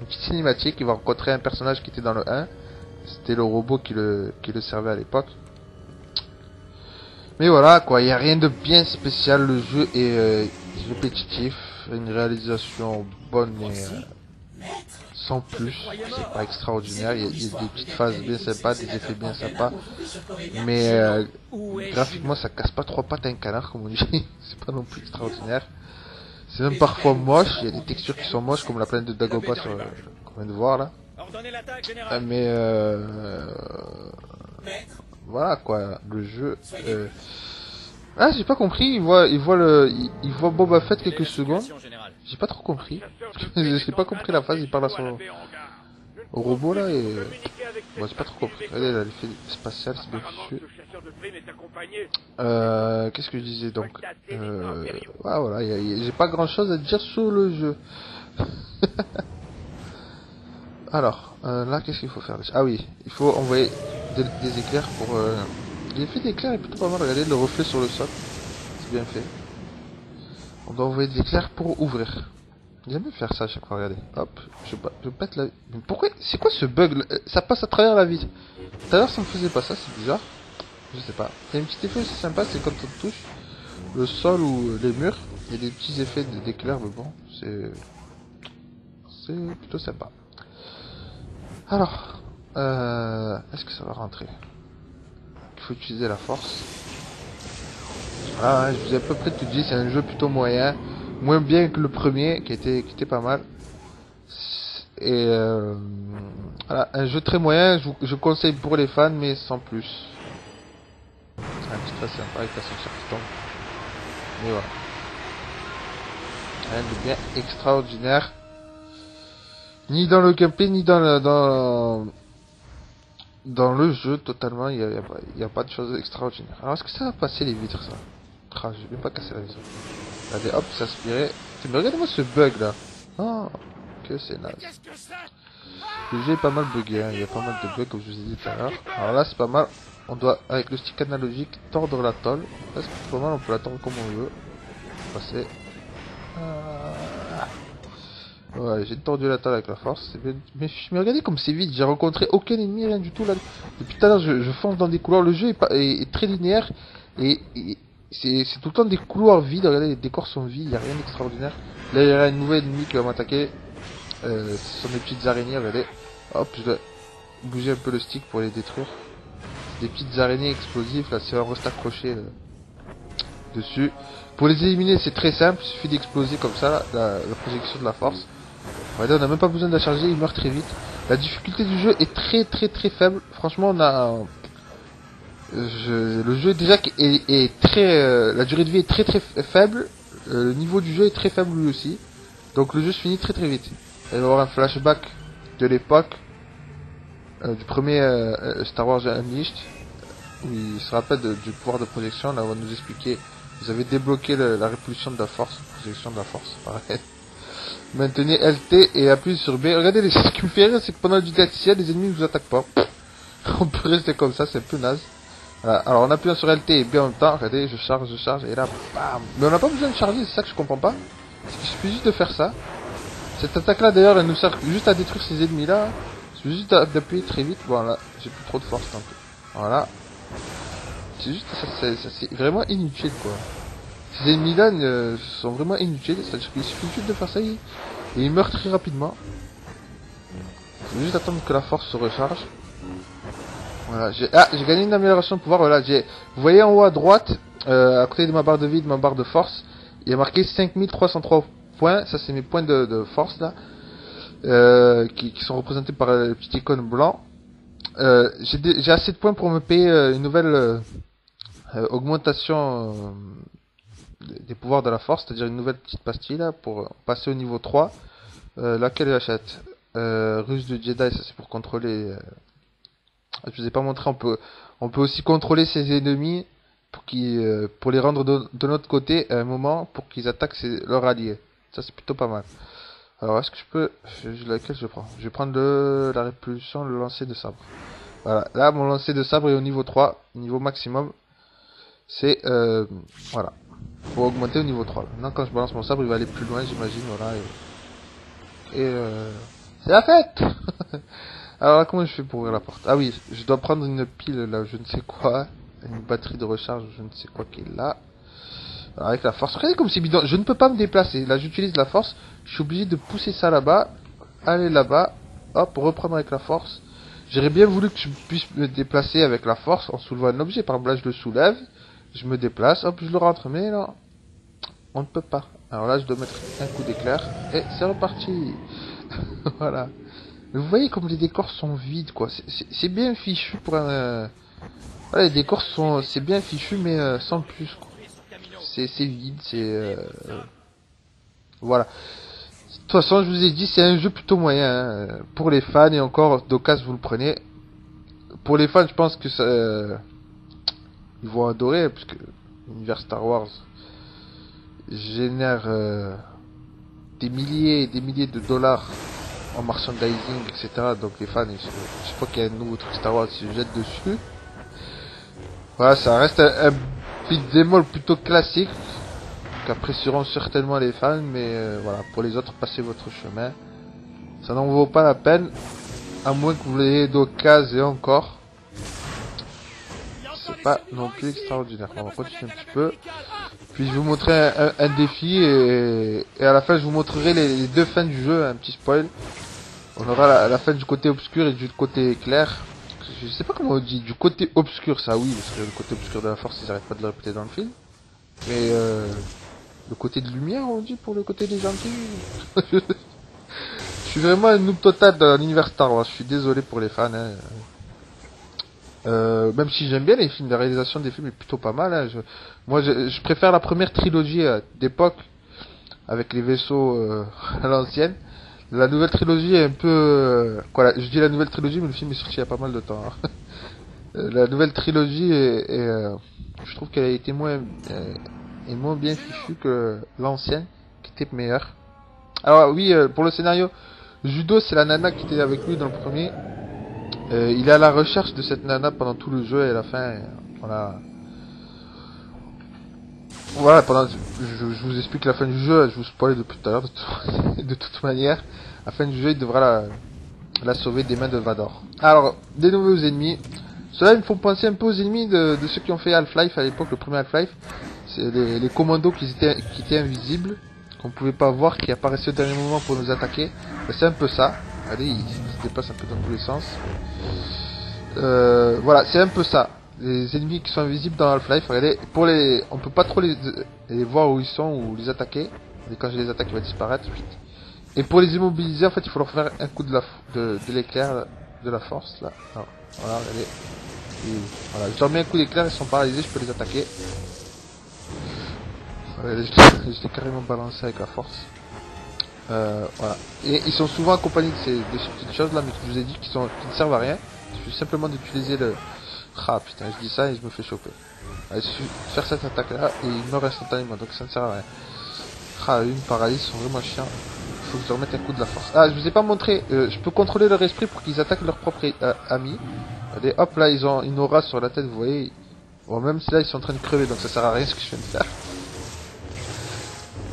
Une petite cinématique, il va rencontrer un personnage qui était dans le 1. C'était le robot qui le, qui le servait à l'époque. Mais voilà, quoi, il n'y a rien de bien spécial. Le jeu est euh, répétitif, une réalisation bonne mais euh, sans plus. C'est pas extraordinaire. Il y, a- des petites phases bien sympas, des effets bien sympas. Mais euh, graphiquement, ça casse pas trois pattes à un canard, comme on dit. C'est pas non plus extraordinaire. C'est même parfois moche. Il y a des textures qui sont moches, comme la planète de Dagoba sur, euh, qu'on vient de voir là.
Général.
Mais euh, voilà quoi, le jeu. Ah, j'ai pas compris. Il voit, il voit le, il, il voit Boba Fett quelques secondes. J'ai pas trop compris. j'ai pas compris la phase. Il parle à son au robot là et moi j'ai pas trop compris. Regardez là, l'effet spatial, c'est bien fichu. Euh, qu'est-ce que je disais donc euh, ouais, voilà, j'ai pas grand chose à dire sur le jeu. Alors, euh, là, qu'est-ce qu'il faut faire Ah oui, il faut envoyer des, des éclairs pour. Euh... L'effet d'éclair est plutôt pas mal. Regardez le reflet sur le sol, c'est bien fait. On doit envoyer des éclairs pour ouvrir. J'aime bien faire ça à chaque fois. Regardez, hop, je, je pète la. Mais pourquoi C'est quoi ce bug Euh, Ça passe à travers la vitre. Tout à l'heure, ça me faisait pas ça, c'est bizarre. Je sais pas. Il y a un petit effet aussi sympa, c'est quand on touche le sol ou les murs, il y a des petits effets de- d'éclair, mais bon, c'est. C'est plutôt sympa. Alors, euh, est-ce que ça va rentrer? Il faut utiliser la force. Ah, je vous ai à peu près tout dit, c'est un jeu plutôt moyen, moins bien que le premier, qui était, qui était pas mal. Et euh, voilà, un jeu très moyen, je, vous- je conseille pour les fans, mais sans plus. Un petit très sympa avec la censure qui tombe. Mais voilà. Rien de bien extraordinaire. Ni dans le gameplay, ni dans le, dans, dans le jeu, totalement, il n'y a, y a pas- de choses extraordinaires. Alors, est-ce que ça va passer les vitres, ça? Ah, j'ai même pas cassé la vitre. Regardez, hop, ça aspirait. Mais regardez-moi ce bug, là. Oh, que c'est naze. Le jeu est pas mal bugué, hein. il y a pas mal de bugs comme je vous ai dit tout à l'heure. Alors là c'est pas mal, on doit avec le stick analogique tordre la tôle. C'est pas mal, on peut la tordre comme on veut. Passer. Ah. Ouais, j'ai tordu la tôle avec la force. c'est. Mais, regardez comme c'est vite, j'ai rencontré aucun ennemi, rien du tout là. Depuis tout à l'heure je, je fonce dans des couloirs, le jeu est, pas, très linéaire et, c'est c'est tout le temps des couloirs vides, regardez les décors sont vides, il n'y a rien d'extraordinaire. Là il y a une nouvelle ennemie qui va m'attaquer. Euh, ce sont des petites araignées, regardez. Hop, je dois bouger un peu le stick pour les détruire. Des petites araignées explosives, là, si on reste accroché euh, dessus. Pour les éliminer, c'est très simple, il suffit d'exploser comme ça, la projection de la force. On n'a même pas besoin de la charger, il meurt très vite. La difficulté du jeu est très très très faible. Franchement, on a... je- le jeu déjà est, très... euh, la durée de vie est très très faible. Euh, le niveau du jeu est très faible lui aussi. Donc le jeu se finit très très vite. Il va y avoir un flashback de l'époque euh, du premier Star Wars Unleashed où il se rappelle du pouvoir de projection. Là, on va nous expliquer. Vous avez débloqué la répulsion de la force, projection de la force. Maintenez LT et appuyez sur B. Regardez, ce qui me fait rire, c'est que pendant le didacticiel, les ennemis ne vous attaquent pas. on peut rester comme ça, c'est un peu naze. Voilà. Alors en appuyant sur LT et B en même temps, regardez, je charge, je charge, et là, bam. Mais on n'a pas besoin de charger, c'est ça que je comprends pas. C'est suffit juste de faire ça. Cette attaque là d'ailleurs elle nous sert juste à détruire ces ennemis là. C'est juste d'appuyer très vite. Bon j'ai plus trop de force tant pis. Voilà. C'est juste c'est vraiment inutile quoi. Ennemis là ne- sont vraiment inutiles, c'est-à-dire qu'il suffit juste de faire ça et, ils meurent très rapidement. Faut juste attendre que la force se recharge. Voilà, j'ai ah, gagné une amélioration de pouvoir, voilà, j'ai vous voyez en haut à droite euh, à côté de ma barre de vie, de ma barre de force, il y a marqué 5303 points, ça c'est mes points de, force là, euh, qui, sont représentés par le petit icône blanc. Euh, j'ai assez de points pour me payer euh, une nouvelle euh, euh, augmentation des pouvoirs de la force, c'est-à-dire une nouvelle petite pastille là pour passer au niveau 3. Euh, laquelle j'achète euh, Ruse de Jedi, ça c'est pour contrôler. euh, Je vous ai pas montré, on peut, on peut aussi contrôler ses ennemis pour, euh, pour les rendre de, notre côté à un moment pour qu'ils attaquent ses- leurs alliés. Ça c'est plutôt pas mal. Alors est-ce que je peux. Laquelle je prends? Je vais prendre le, la répulsion, le lancer de sabre. Voilà, là mon lancer de sabre est au niveau 3, niveau maximum. C'est. Euh, voilà. Augmenter au niveau 3. Maintenant quand je balance mon sabre, il va aller plus loin, j'imagine. Voilà. Et, euh, c'est la fête Alors là, comment je fais pour ouvrir la porte? Ah oui, je dois prendre une pile là, je ne sais quoi. Une batterie de recharge, je ne sais quoi qui est là. Avec la force. Regardez comme c'est bidon. Je ne peux pas me déplacer. Là, j'utilise la force. Je suis obligé de pousser ça là-bas. Aller là-bas. Hop, reprendre avec la force. J'aurais bien voulu que je puisse me déplacer avec la force en soulevant un objet. Par exemple, là, je le soulève. Je me déplace. Hop, je le rentre. Mais là, on ne peut pas. Alors là, je dois mettre un coup d'éclair. Et c'est reparti. voilà. Vous voyez comme les décors sont vides, quoi. C'est- bien fichu pour un... euh, Voilà, les décors sont... C'est bien fichu, mais euh, sans plus, quoi. C'est vide, c'est... euh, Voilà. De toute façon, je vous ai dit, c'est un jeu plutôt moyen. hein. Pour les fans, et encore, d'occasion, vous le prenez. Pour les fans, je pense que ça... Ils vont adorer, parce que l'univers Star Wars génère euh, des milliers et des milliers de dollars en merchandising, etc. Donc les fans, se- chaque fois qu'il y a un nouveau truc Star Wars, se jettent dessus. Voilà, ça reste un, un beat'em plutôt classique, qu'apprécieront certainement les fans, mais euh, voilà, pour les autres, passez votre chemin. Ça n'en vaut pas la peine, à moins que vous l'ayez d'occasion encore. C'est pas non plus extraordinaire. On va continuer un petit peu. Puis je vous montrer un, défi et, à la fin je vous montrerai les, deux fins du jeu, un petit spoil. On aura la, la fin du côté obscur et du côté clair. Je sais pas comment on dit, du côté obscur ça oui, parce que le côté obscur de la force ils arrêtent pas de le répéter dans le film. Mais euh, le côté de lumière on dit pour le côté des gentils. je suis vraiment un noob total dans l'univers Star Wars, je suis désolé pour les fans. hein. Euh, même si j'aime bien les films, la réalisation des films est plutôt pas mal. hein. Moi, je, préfère la première trilogie euh, d'époque avec les vaisseaux euh, à l'ancienne. La nouvelle trilogie est un peu, quoi, je dis la nouvelle trilogie, mais le film est sorti il y a pas mal de temps. hein. La nouvelle trilogie est, je trouve qu'elle a été moins, est moins bien fichue que l'ancienne, qui était meilleure. Alors oui, pour le scénario, Judo, c'est la nana qui était avec lui dans le premier. Euh, il est à la recherche de cette nana pendant tout le jeu et à la fin, euh, voilà. Voilà, pendant, je, vous explique la fin du jeu, je vous spoil depuis tout à l'heure, de, de toute manière. La fin du jeu, il devra la, la sauver des mains de Vador. Alors, des nouveaux ennemis. Cela me font penser un peu aux ennemis de, ceux qui ont fait Half-Life à l'époque, le premier Half-Life. C'est les, commandos qui étaient, qui étaient invisibles, qu'on pouvait pas voir, qui apparaissaient au dernier moment pour nous attaquer. C'est un peu ça. Allez, ils, ils se déplacent un peu dans tous les sens. Euh, voilà, c'est un peu ça. Les ennemis qui sont invisibles dans Half-Life, regardez, pour les, on peut pas trop les, voir où ils sont ou les attaquer. Et quand je les attaque, ils vont disparaître. Et pour les immobiliser, en fait, il faut leur faire un coup de la, de, de l'éclair, de la force, là. Voilà, regardez. Voilà, je leur mets un coup d'éclair, ils sont paralysés, je peux les attaquer. Regardez, je l'ai carrément balancé avec la force. Euh, voilà. Et ils sont souvent accompagnés de ces, de ces petites choses là, mais je vous ai dit qui, sont, qui ne servent à rien. Il suffit simplement d'utiliser le... Ah putain, je dis ça et je me fais choper. Il faire cette attaque là et il meurt instantanément, donc ça ne sert à rien. Ah, une paralyse, sont vraiment chiants. Il faut que je leur mette un coup de la force. Ah, je vous ai pas montré, euh, je peux contrôler leur esprit pour qu'ils attaquent leur propre euh, ami. Regardez, hop là, ils ont une aura sur la tête, vous voyez. Bon, même si là, ils sont en train de crever, donc ça sert à rien ce que je viens de faire.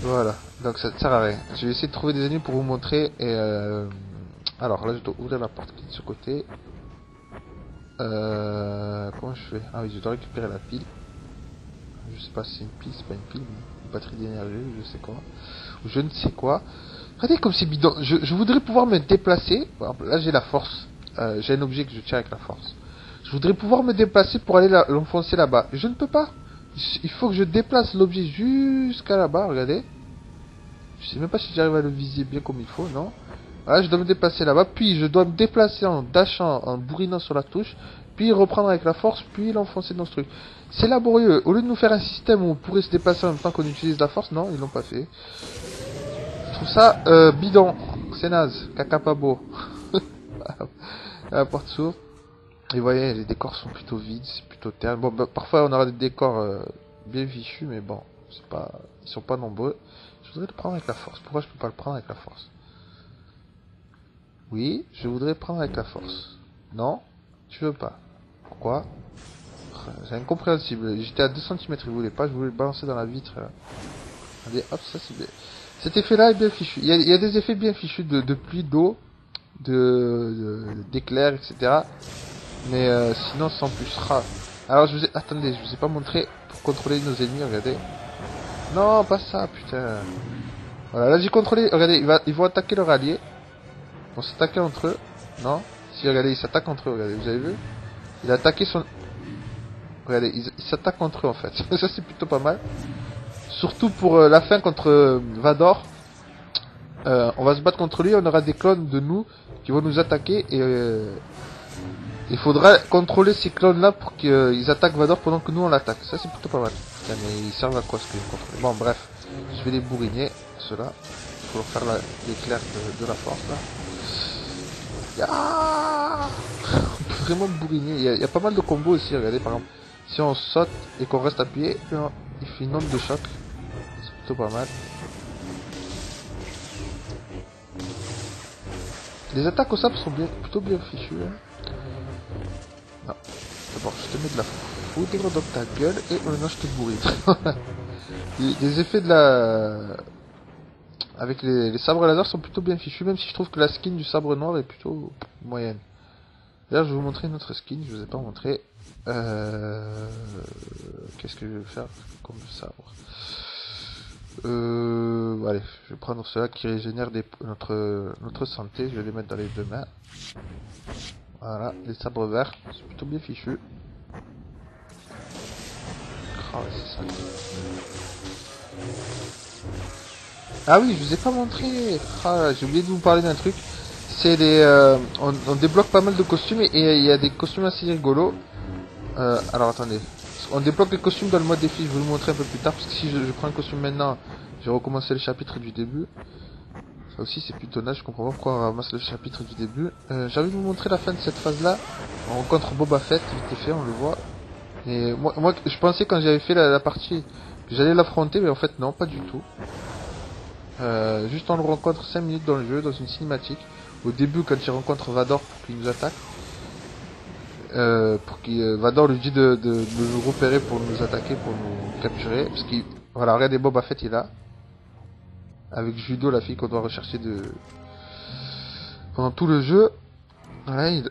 Voilà, donc ça ne sert à rien. Je vais essayer de trouver des ennemis pour vous montrer. Et euh... Alors là, je dois ouvrir la porte qui est de ce côté. Euh... Comment je fais? Ah oui, je dois récupérer la pile. Je sais pas si c'est une pile, c'est pas une pile, une batterie d'énergie, je sais quoi. Je ne sais quoi. Regardez comme c'est bidon. Je, voudrais pouvoir me déplacer. Là, j'ai la force. Euh, j'ai un objet que je tiens avec la force. Je voudrais pouvoir me déplacer pour aller l'enfoncer là-bas. Je ne peux pas. Il faut que je déplace l'objet jusqu'à là-bas, regardez. Je sais même pas si j'arrive à le viser bien comme il faut, non Voilà, je dois me déplacer là-bas, puis je dois me déplacer en dashant, en bourrinant sur la touche, puis reprendre avec la force, puis l'enfoncer dans ce truc. C'est laborieux. Au lieu de nous faire un système où on pourrait se déplacer en même temps qu'on utilise la force, non, ils l'ont pas fait. Je trouve ça euh, bidon. C'est naze. Caca pas beau. la porte s'ouvre. Et vous voyez, les décors sont plutôt vides, c'est plutôt terne. Bon, bah, parfois on aura des décors euh, bien fichus, mais bon, c'est pas, ils sont pas nombreux. Je voudrais le prendre avec la force. Pourquoi je peux pas le prendre avec la force? Oui, je voudrais le prendre avec la force. Non, tu veux pas. Pourquoi? C'est incompréhensible. J'étais à 2 cm, il voulait pas, je voulais le balancer dans la vitre. Hop, ça c'est. Cet effet-là est bien fichu. Il y, a, des effets bien fichus de, de pluie, d'eau, de d'éclairs, etc. Mais euh, sinon sans plus. Ah. Alors je vous ai... Attendez, je vous ai pas montré pour contrôler nos ennemis, regardez. Non, pas ça, putain. Voilà, là j'ai contrôlé. Regardez, ils, va... ils vont attaquer leur allié. Ils vont s'attaquer entre eux. Non Si, regardez, ils s'attaquent entre eux, regardez, vous avez vu? Il a attaqué son... Regardez, ils s'attaquent entre eux en fait. ça c'est plutôt pas mal. Surtout pour euh, la fin contre euh, Vador. Euh, on va se battre contre lui, on aura des clones de nous qui vont nous attaquer et il faudra contrôler ces clones là pour qu'ils attaquent Vador pendant que nous on l'attaque. Ça c'est plutôt pas mal. Putain, mais ils servent à quoi ce que je contrôle Bon bref, je vais les bourriner, ceux-là. Il faut leur faire la- l'éclair de, la force là. Ah on peut vraiment bourriner. Il y, a, pas mal de combos aussi, regardez par exemple. Si on saute et qu'on reste appuyé, il fait une onde de choc. C'est plutôt pas mal. Les attaques au sabre sont plutôt bien fichues. Hein. Non. D'abord, je te mets de la foudre dans ta gueule et maintenant je te bourrine. les, les effets de la... Avec les, les sabres laser sont plutôt bien fichus, même si je trouve que la skin du sabre noir est plutôt moyenne. D'ailleurs, je vais vous montrer une autre skin, je vous ai pas montré. Euh... Qu'est-ce que je vais faire comme sabre? Euh, allez, je vais prendre cela qui régénère des, notre, notre santé, je vais les mettre dans les deux mains. Voilà, les sabres verts, c'est plutôt bien fichu. Ça. Ah oui, je vous ai pas montré. Ah, j'ai oublié de vous parler d'un truc. C'est les, euh, on, débloque pas mal de costumes et il y a des costumes assez rigolos. Euh, alors attendez, on débloque les costumes dans le mode défi. Je vais vous le montrer un peu plus tard parce que si je, je prends un costume maintenant, je vais recommencer le chapitre du début. Ça aussi c'est plutôt naze, je comprends pas pourquoi on ramasse le chapitre du début. Euh, J'ai envie de vous montrer la fin de cette phase là. On rencontre Boba Fett, vite fait, on le voit. Et moi, moi je pensais quand j'avais fait la, partie que j'allais l'affronter, mais en fait non, pas du tout. Euh, juste on le rencontre 5 minutes dans le jeu, dans une cinématique. Au début quand il rencontre Vador pour qu'il nous attaque. Euh, pour qu'il euh, Vador lui dit de, de, de nous repérer pour nous attaquer, pour nous capturer. Parce qu'il... Voilà, regardez Boba Fett il là. Avec Judo, la fille qu'on doit rechercher de... Pendant tout le jeu.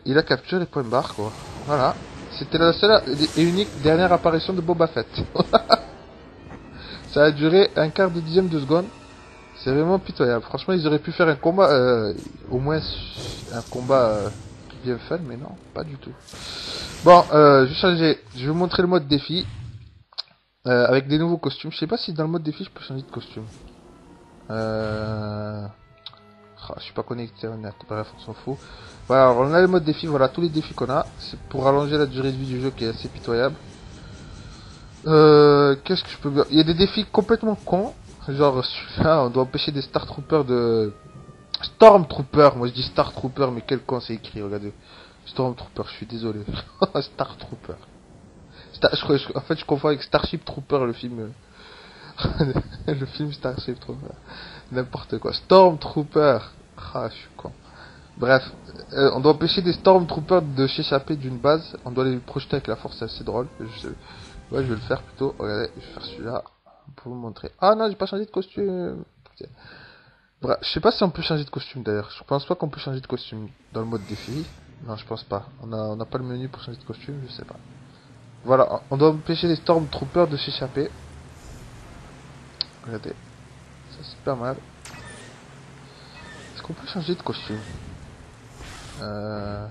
Il a capturé les points barres quoi. Voilà. C'était la seule et unique dernière apparition de Boba Fett. Ça a duré un quart de dixième de seconde. C'est vraiment pitoyable. Franchement, ils auraient pu faire un combat, euh, au moins un combat euh, bien fun, mais non, pas du tout. Bon, euh, je vais changer. Je vais vous montrer le mode défi. Euh, avec des nouveaux costumes. Je sais pas si dans le mode défi je peux changer de costume. Euh... ah, je suis pas connecté au net. Bref, on s'en fout. Voilà, on a le mode défi. Voilà, tous les défis qu'on a. C'est pour allonger la durée de vie du jeu qui est assez pitoyable. Euh, qu'est-ce que je peux Il y a des défis complètement cons. Genre celui-là, on doit empêcher des Star Troopers de... Stormtrooper, moi je dis Star Trooper, mais quel con c'est écrit, regardez. Stormtrooper, je suis désolé. Star Trooper. Star- je- en fait, je confonds avec Starship Trooper, le film. Euh, le film Starship Trooper. N'importe quoi. Stormtrooper. Ah, je suis con. Bref, euh, on doit empêcher des Stormtroopers de s'échapper d'une base. On doit les projeter avec la force, c'est assez drôle. Je, je vais le faire plutôt. Regardez, je vais faire celui-là pour vous montrer. Ah non, j'ai pas changé de costume. Bref, je sais pas si on peut changer de costume d'ailleurs. Je pense pas qu'on peut changer de costume dans le mode défi. Non, je pense pas. On a, on pas le menu pour changer de costume, je sais pas. Voilà, on doit empêcher les Stormtroopers de s'échapper. Regardez. Ça c'est pas mal. Est-ce qu'on peut changer de costume? Euh...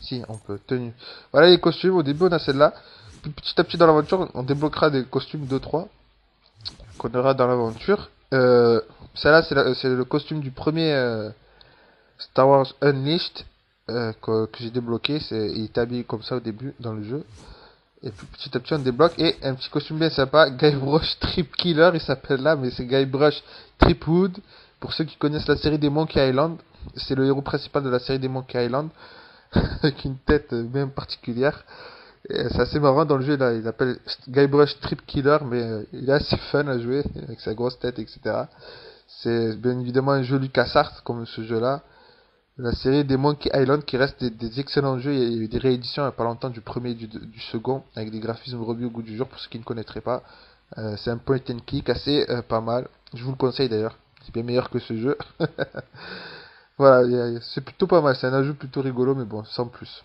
Si, on peut. Tenue. Voilà les costumes. Au début, on a celle-là. Puis petit à petit dans l'aventure, on débloquera des costumes 2-3 qu'on aura dans l'aventure. Euh, celle-là, c'est le costume du premier euh, Star Wars Unleashed. que, j'ai débloqué. C'est, il était habillé comme ça au début dans le jeu. Et puis petit à petit on débloque. Et un petit costume bien sympa, Guybrush Trip Killer, il s'appelle là, mais c'est Guybrush Tripwood. Pour ceux qui connaissent la série des Monkey Island, c'est le héros principal de la série des Monkey Island. avec une tête bien particulière. C'est assez marrant dans le jeu, là, il appelle Guybrush Trip Killer, mais euh, il est assez fun à jouer, avec sa grosse tête, etc. C'est bien évidemment un jeu LucasArts, comme ce jeu-là. La série des Monkey Island, qui reste des, excellents jeux, il y a eu des rééditions il n'y a pas longtemps du premier et du, second, avec des graphismes revus au goût du jour, pour ceux qui ne connaîtraient pas. Euh, c'est un point and click assez euh, pas mal. Je vous le conseille d'ailleurs, c'est bien meilleur que ce jeu. voilà, c'est plutôt pas mal, c'est un ajout plutôt rigolo, mais bon, sans plus.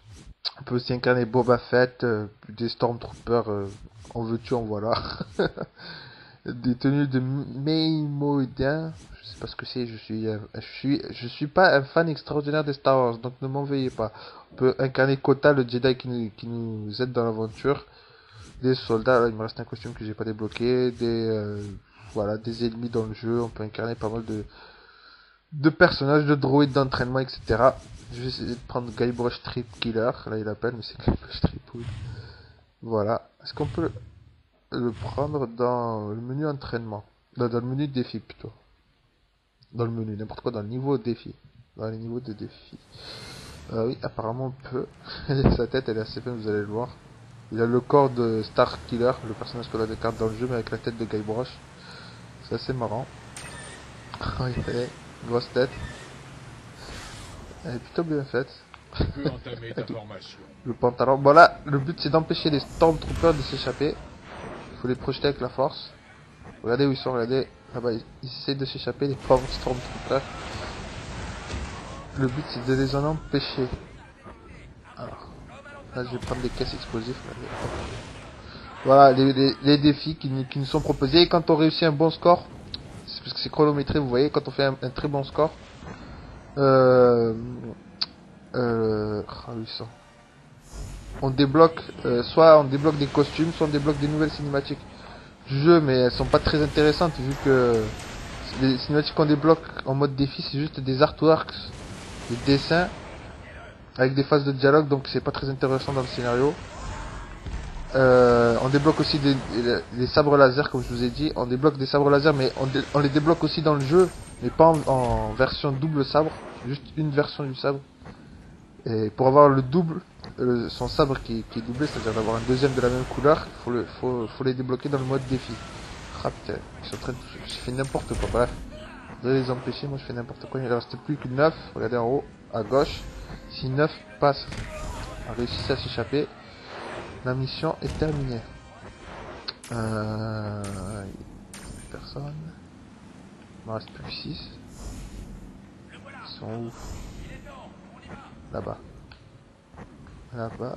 On peut aussi incarner Boba Fett, euh, des Stormtroopers, euh, en veux-tu, en voilà. des tenues de Méimoïdien, je sais pas ce que c'est, je suis, euh, je suis, je suis pas un fan extraordinaire des Star Wars, donc ne m'en veuillez pas. On peut incarner Kota, le Jedi qui nous, qui nous aide dans l'aventure. Des soldats, là, il me reste un costume que j'ai pas débloqué, des, euh, voilà, des ennemis dans le jeu, on peut incarner pas mal de, de personnages, de droïdes d'entraînement, etc. Je vais essayer de prendre Guybrush Trip Killer, là il appelle, mais c'est Guybrush Trip. Voilà. Est-ce qu'on peut le prendre dans le menu entraînement dans, dans le menu défi plutôt. Dans le menu, n'importe quoi, dans le niveau défi. Dans les niveaux de défi. Euh, oui, apparemment on peut. Sa tête elle est assez fun, vous allez le voir. Il a le corps de Star Killer, le personnage qu'on a des cartes dans le jeu, mais avec la tête de Guybrush. C'est assez marrant. Regardez, grosse tête. Elle est plutôt bien faite.
Tu peux entamer ta formation.
Le pantalon. Bon là, le but c'est d'empêcher les Stormtroopers de s'échapper. Les projeter avec la force. Regardez où ils sont, regardez. Là-bas, ils, ils essaient de s'échapper, les pauvres Stormtroopers. Le but c'est de les en empêcher. Alors, là je vais prendre des caisses explosives. Voilà les, défis qui, nous- sont proposés. Quand on réussit un bon score, c'est parce que c'est chronométré, vous voyez, quand on fait un, très bon score, euh, euh, ah. On débloque, euh, soit on débloque des costumes, soit on débloque des nouvelles cinématiques du jeu, mais elles sont pas très intéressantes vu que les cinématiques qu'on débloque en mode défi, c'est juste des artworks, des dessins avec des phases de dialogue, donc c'est pas très intéressant dans le scénario. Euh, on débloque aussi des, sabres laser, comme je vous ai dit. On débloque des sabres laser, mais on les débloque aussi dans le jeu, mais pas en, en version double sabre, juste une version du sabre. Et pour avoir le double, son sabre qui, qui est doublé, c'est-à-dire d'avoir un deuxième de la même couleur, faut, le, faut, faut les débloquer dans le mode défi. Ah ils sont en train de... J'ai fait n'importe quoi, bref. Allez les empêcher, moi je fais n'importe quoi. Il ne reste plus que 9, regardez en haut, à gauche. Si 9 passent, a réussi à s'échapper, la mission est terminée. Euh... Personne. Il m'en reste plus que 6. Ils sont où? Là-bas. Là-bas.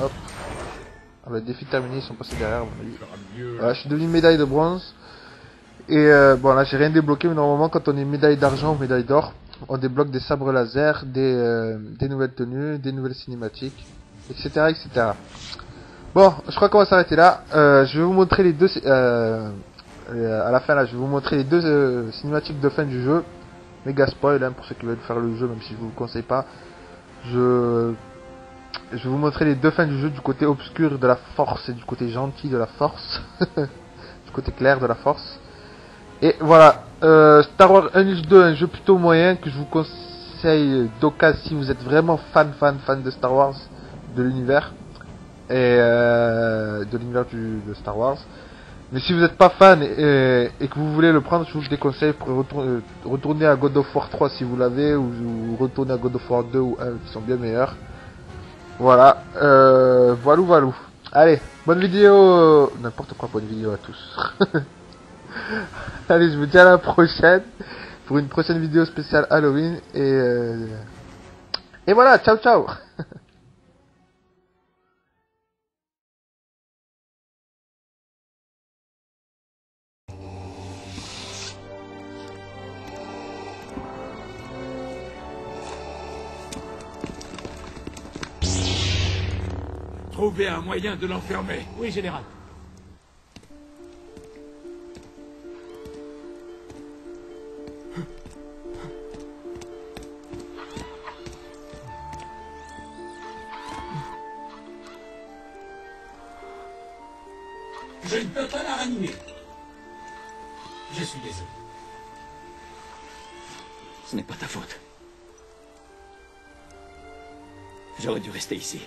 Hop. Ah bah, défi terminé, ils sont passés derrière. Voilà, je suis devenu médaille de bronze. Et euh, bon là j'ai rien débloqué, mais normalement quand on est médaille d'argent ou médaille d'or, on débloque des sabres laser, des, euh, des nouvelles tenues, des nouvelles cinématiques, etc. etc. Bon, je crois qu'on va s'arrêter là. Euh, je vais vous montrer les deux... Euh, à la fin là, je vais vous montrer les deux cinématiques de fin du jeu. Méga spoil hein, pour ceux qui veulent faire le jeu, même si je vous le conseille pas. Je... Vais vous montrer les deux fins du jeu du côté obscur de la force et du côté gentil de la force. du côté clair de la force. Et voilà, euh, Star Wars Unleashed 2, un jeu plutôt moyen que je vous conseille d'occasion si vous êtes vraiment fan, fan, fan de Star Wars, de l'univers et euh, de l'univers de Star Wars. Mais si vous n'êtes pas fan et, et que vous voulez le prendre, je vous le déconseille pour retourner, retourner à God of War 3 si vous l'avez, ou, ou retourner à God of War 2 ou 1 qui sont bien meilleurs. Voilà, euh, voilou voilou. Allez, bonne vidéo, n'importe quoi, bonne vidéo à tous. Allez, je vous dis à la prochaine pour une prochaine vidéo spéciale Halloween et euh, et voilà, ciao ciao.
Trouvez un moyen de l'enfermer.
Oui, général. Je ne peux pas la ranimer. Je suis désolé. Ce n'est pas ta faute. J'aurais dû rester ici.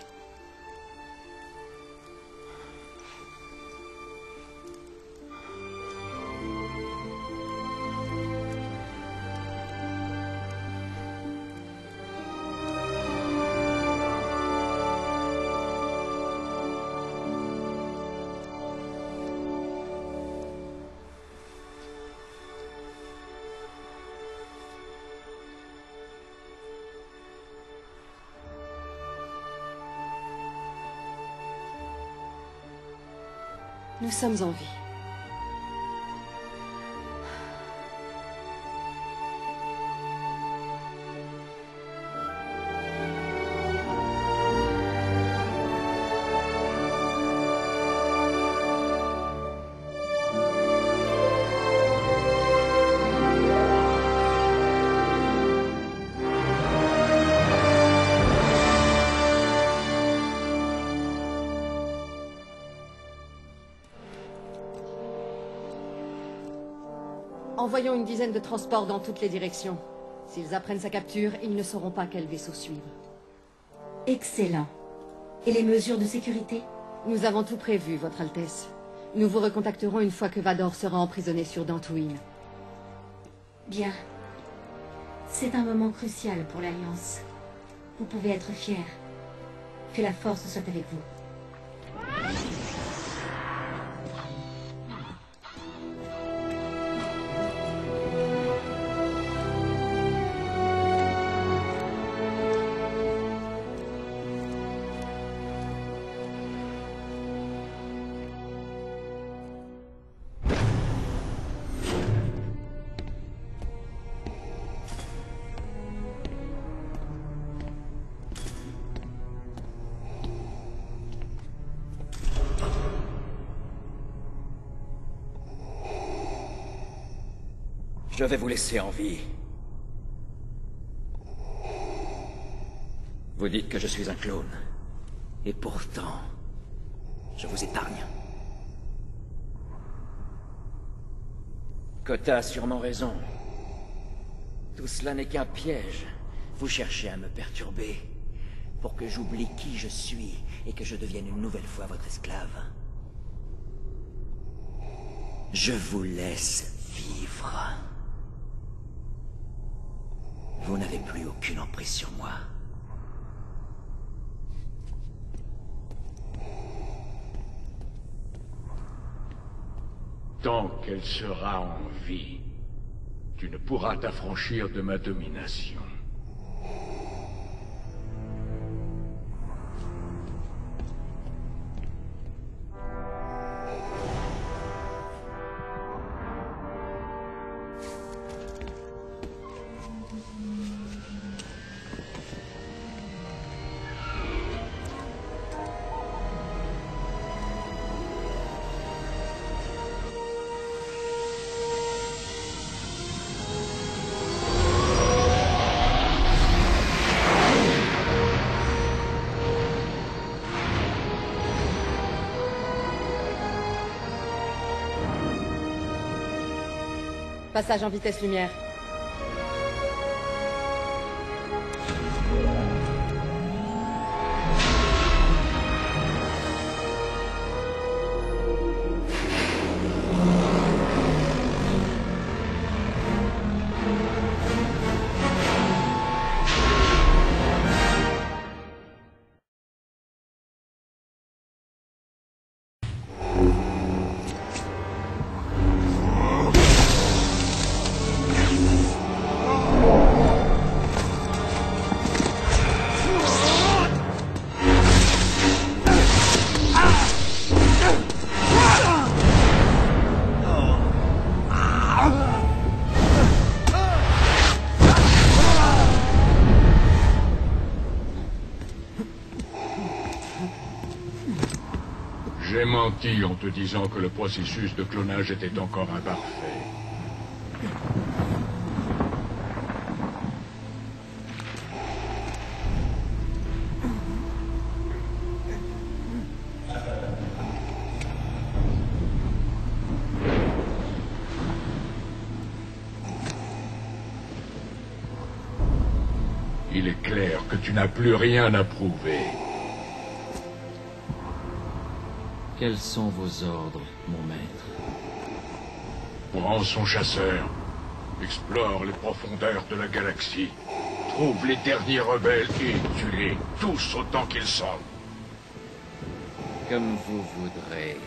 Nous sommes en vie. Envoyons une dizaine de transports dans toutes les directions. S'ils apprennent sa capture, ils ne sauront pas quel vaisseau suivre.
Excellent. Et les mesures de sécurité?
Nous avons tout prévu, Votre Altesse. Nous vous recontacterons une fois que Vador sera emprisonné sur Dantooine.
Bien. C'est un moment crucial pour l'Alliance. Vous pouvez être fiers. Que la force soit avec vous.
Je vais vous laisser en vie. Vous dites que je suis un clone. Et pourtant, je vous épargne. Kota a sûrement raison. Tout cela n'est qu'un piège. Vous cherchez à me perturber pour que j'oublie qui je suis et que je devienne une nouvelle fois votre esclave. Je vous laisse vivre. Vous n'avez plus aucune emprise sur moi.
Tant qu'elle sera en vie, tu ne pourras t'affranchir de ma domination.
Passage en vitesse lumière. menti en te disant que le processus de clonage était encore imparfait.
Il est clair que tu n'as plus rien à prouver.
Quels sont vos ordres, mon maître
Prends son chasseur. Explore les profondeurs de la galaxie. Trouve les derniers rebelles et tue-les, tous autant qu'ils sont.
Comme vous voudrez.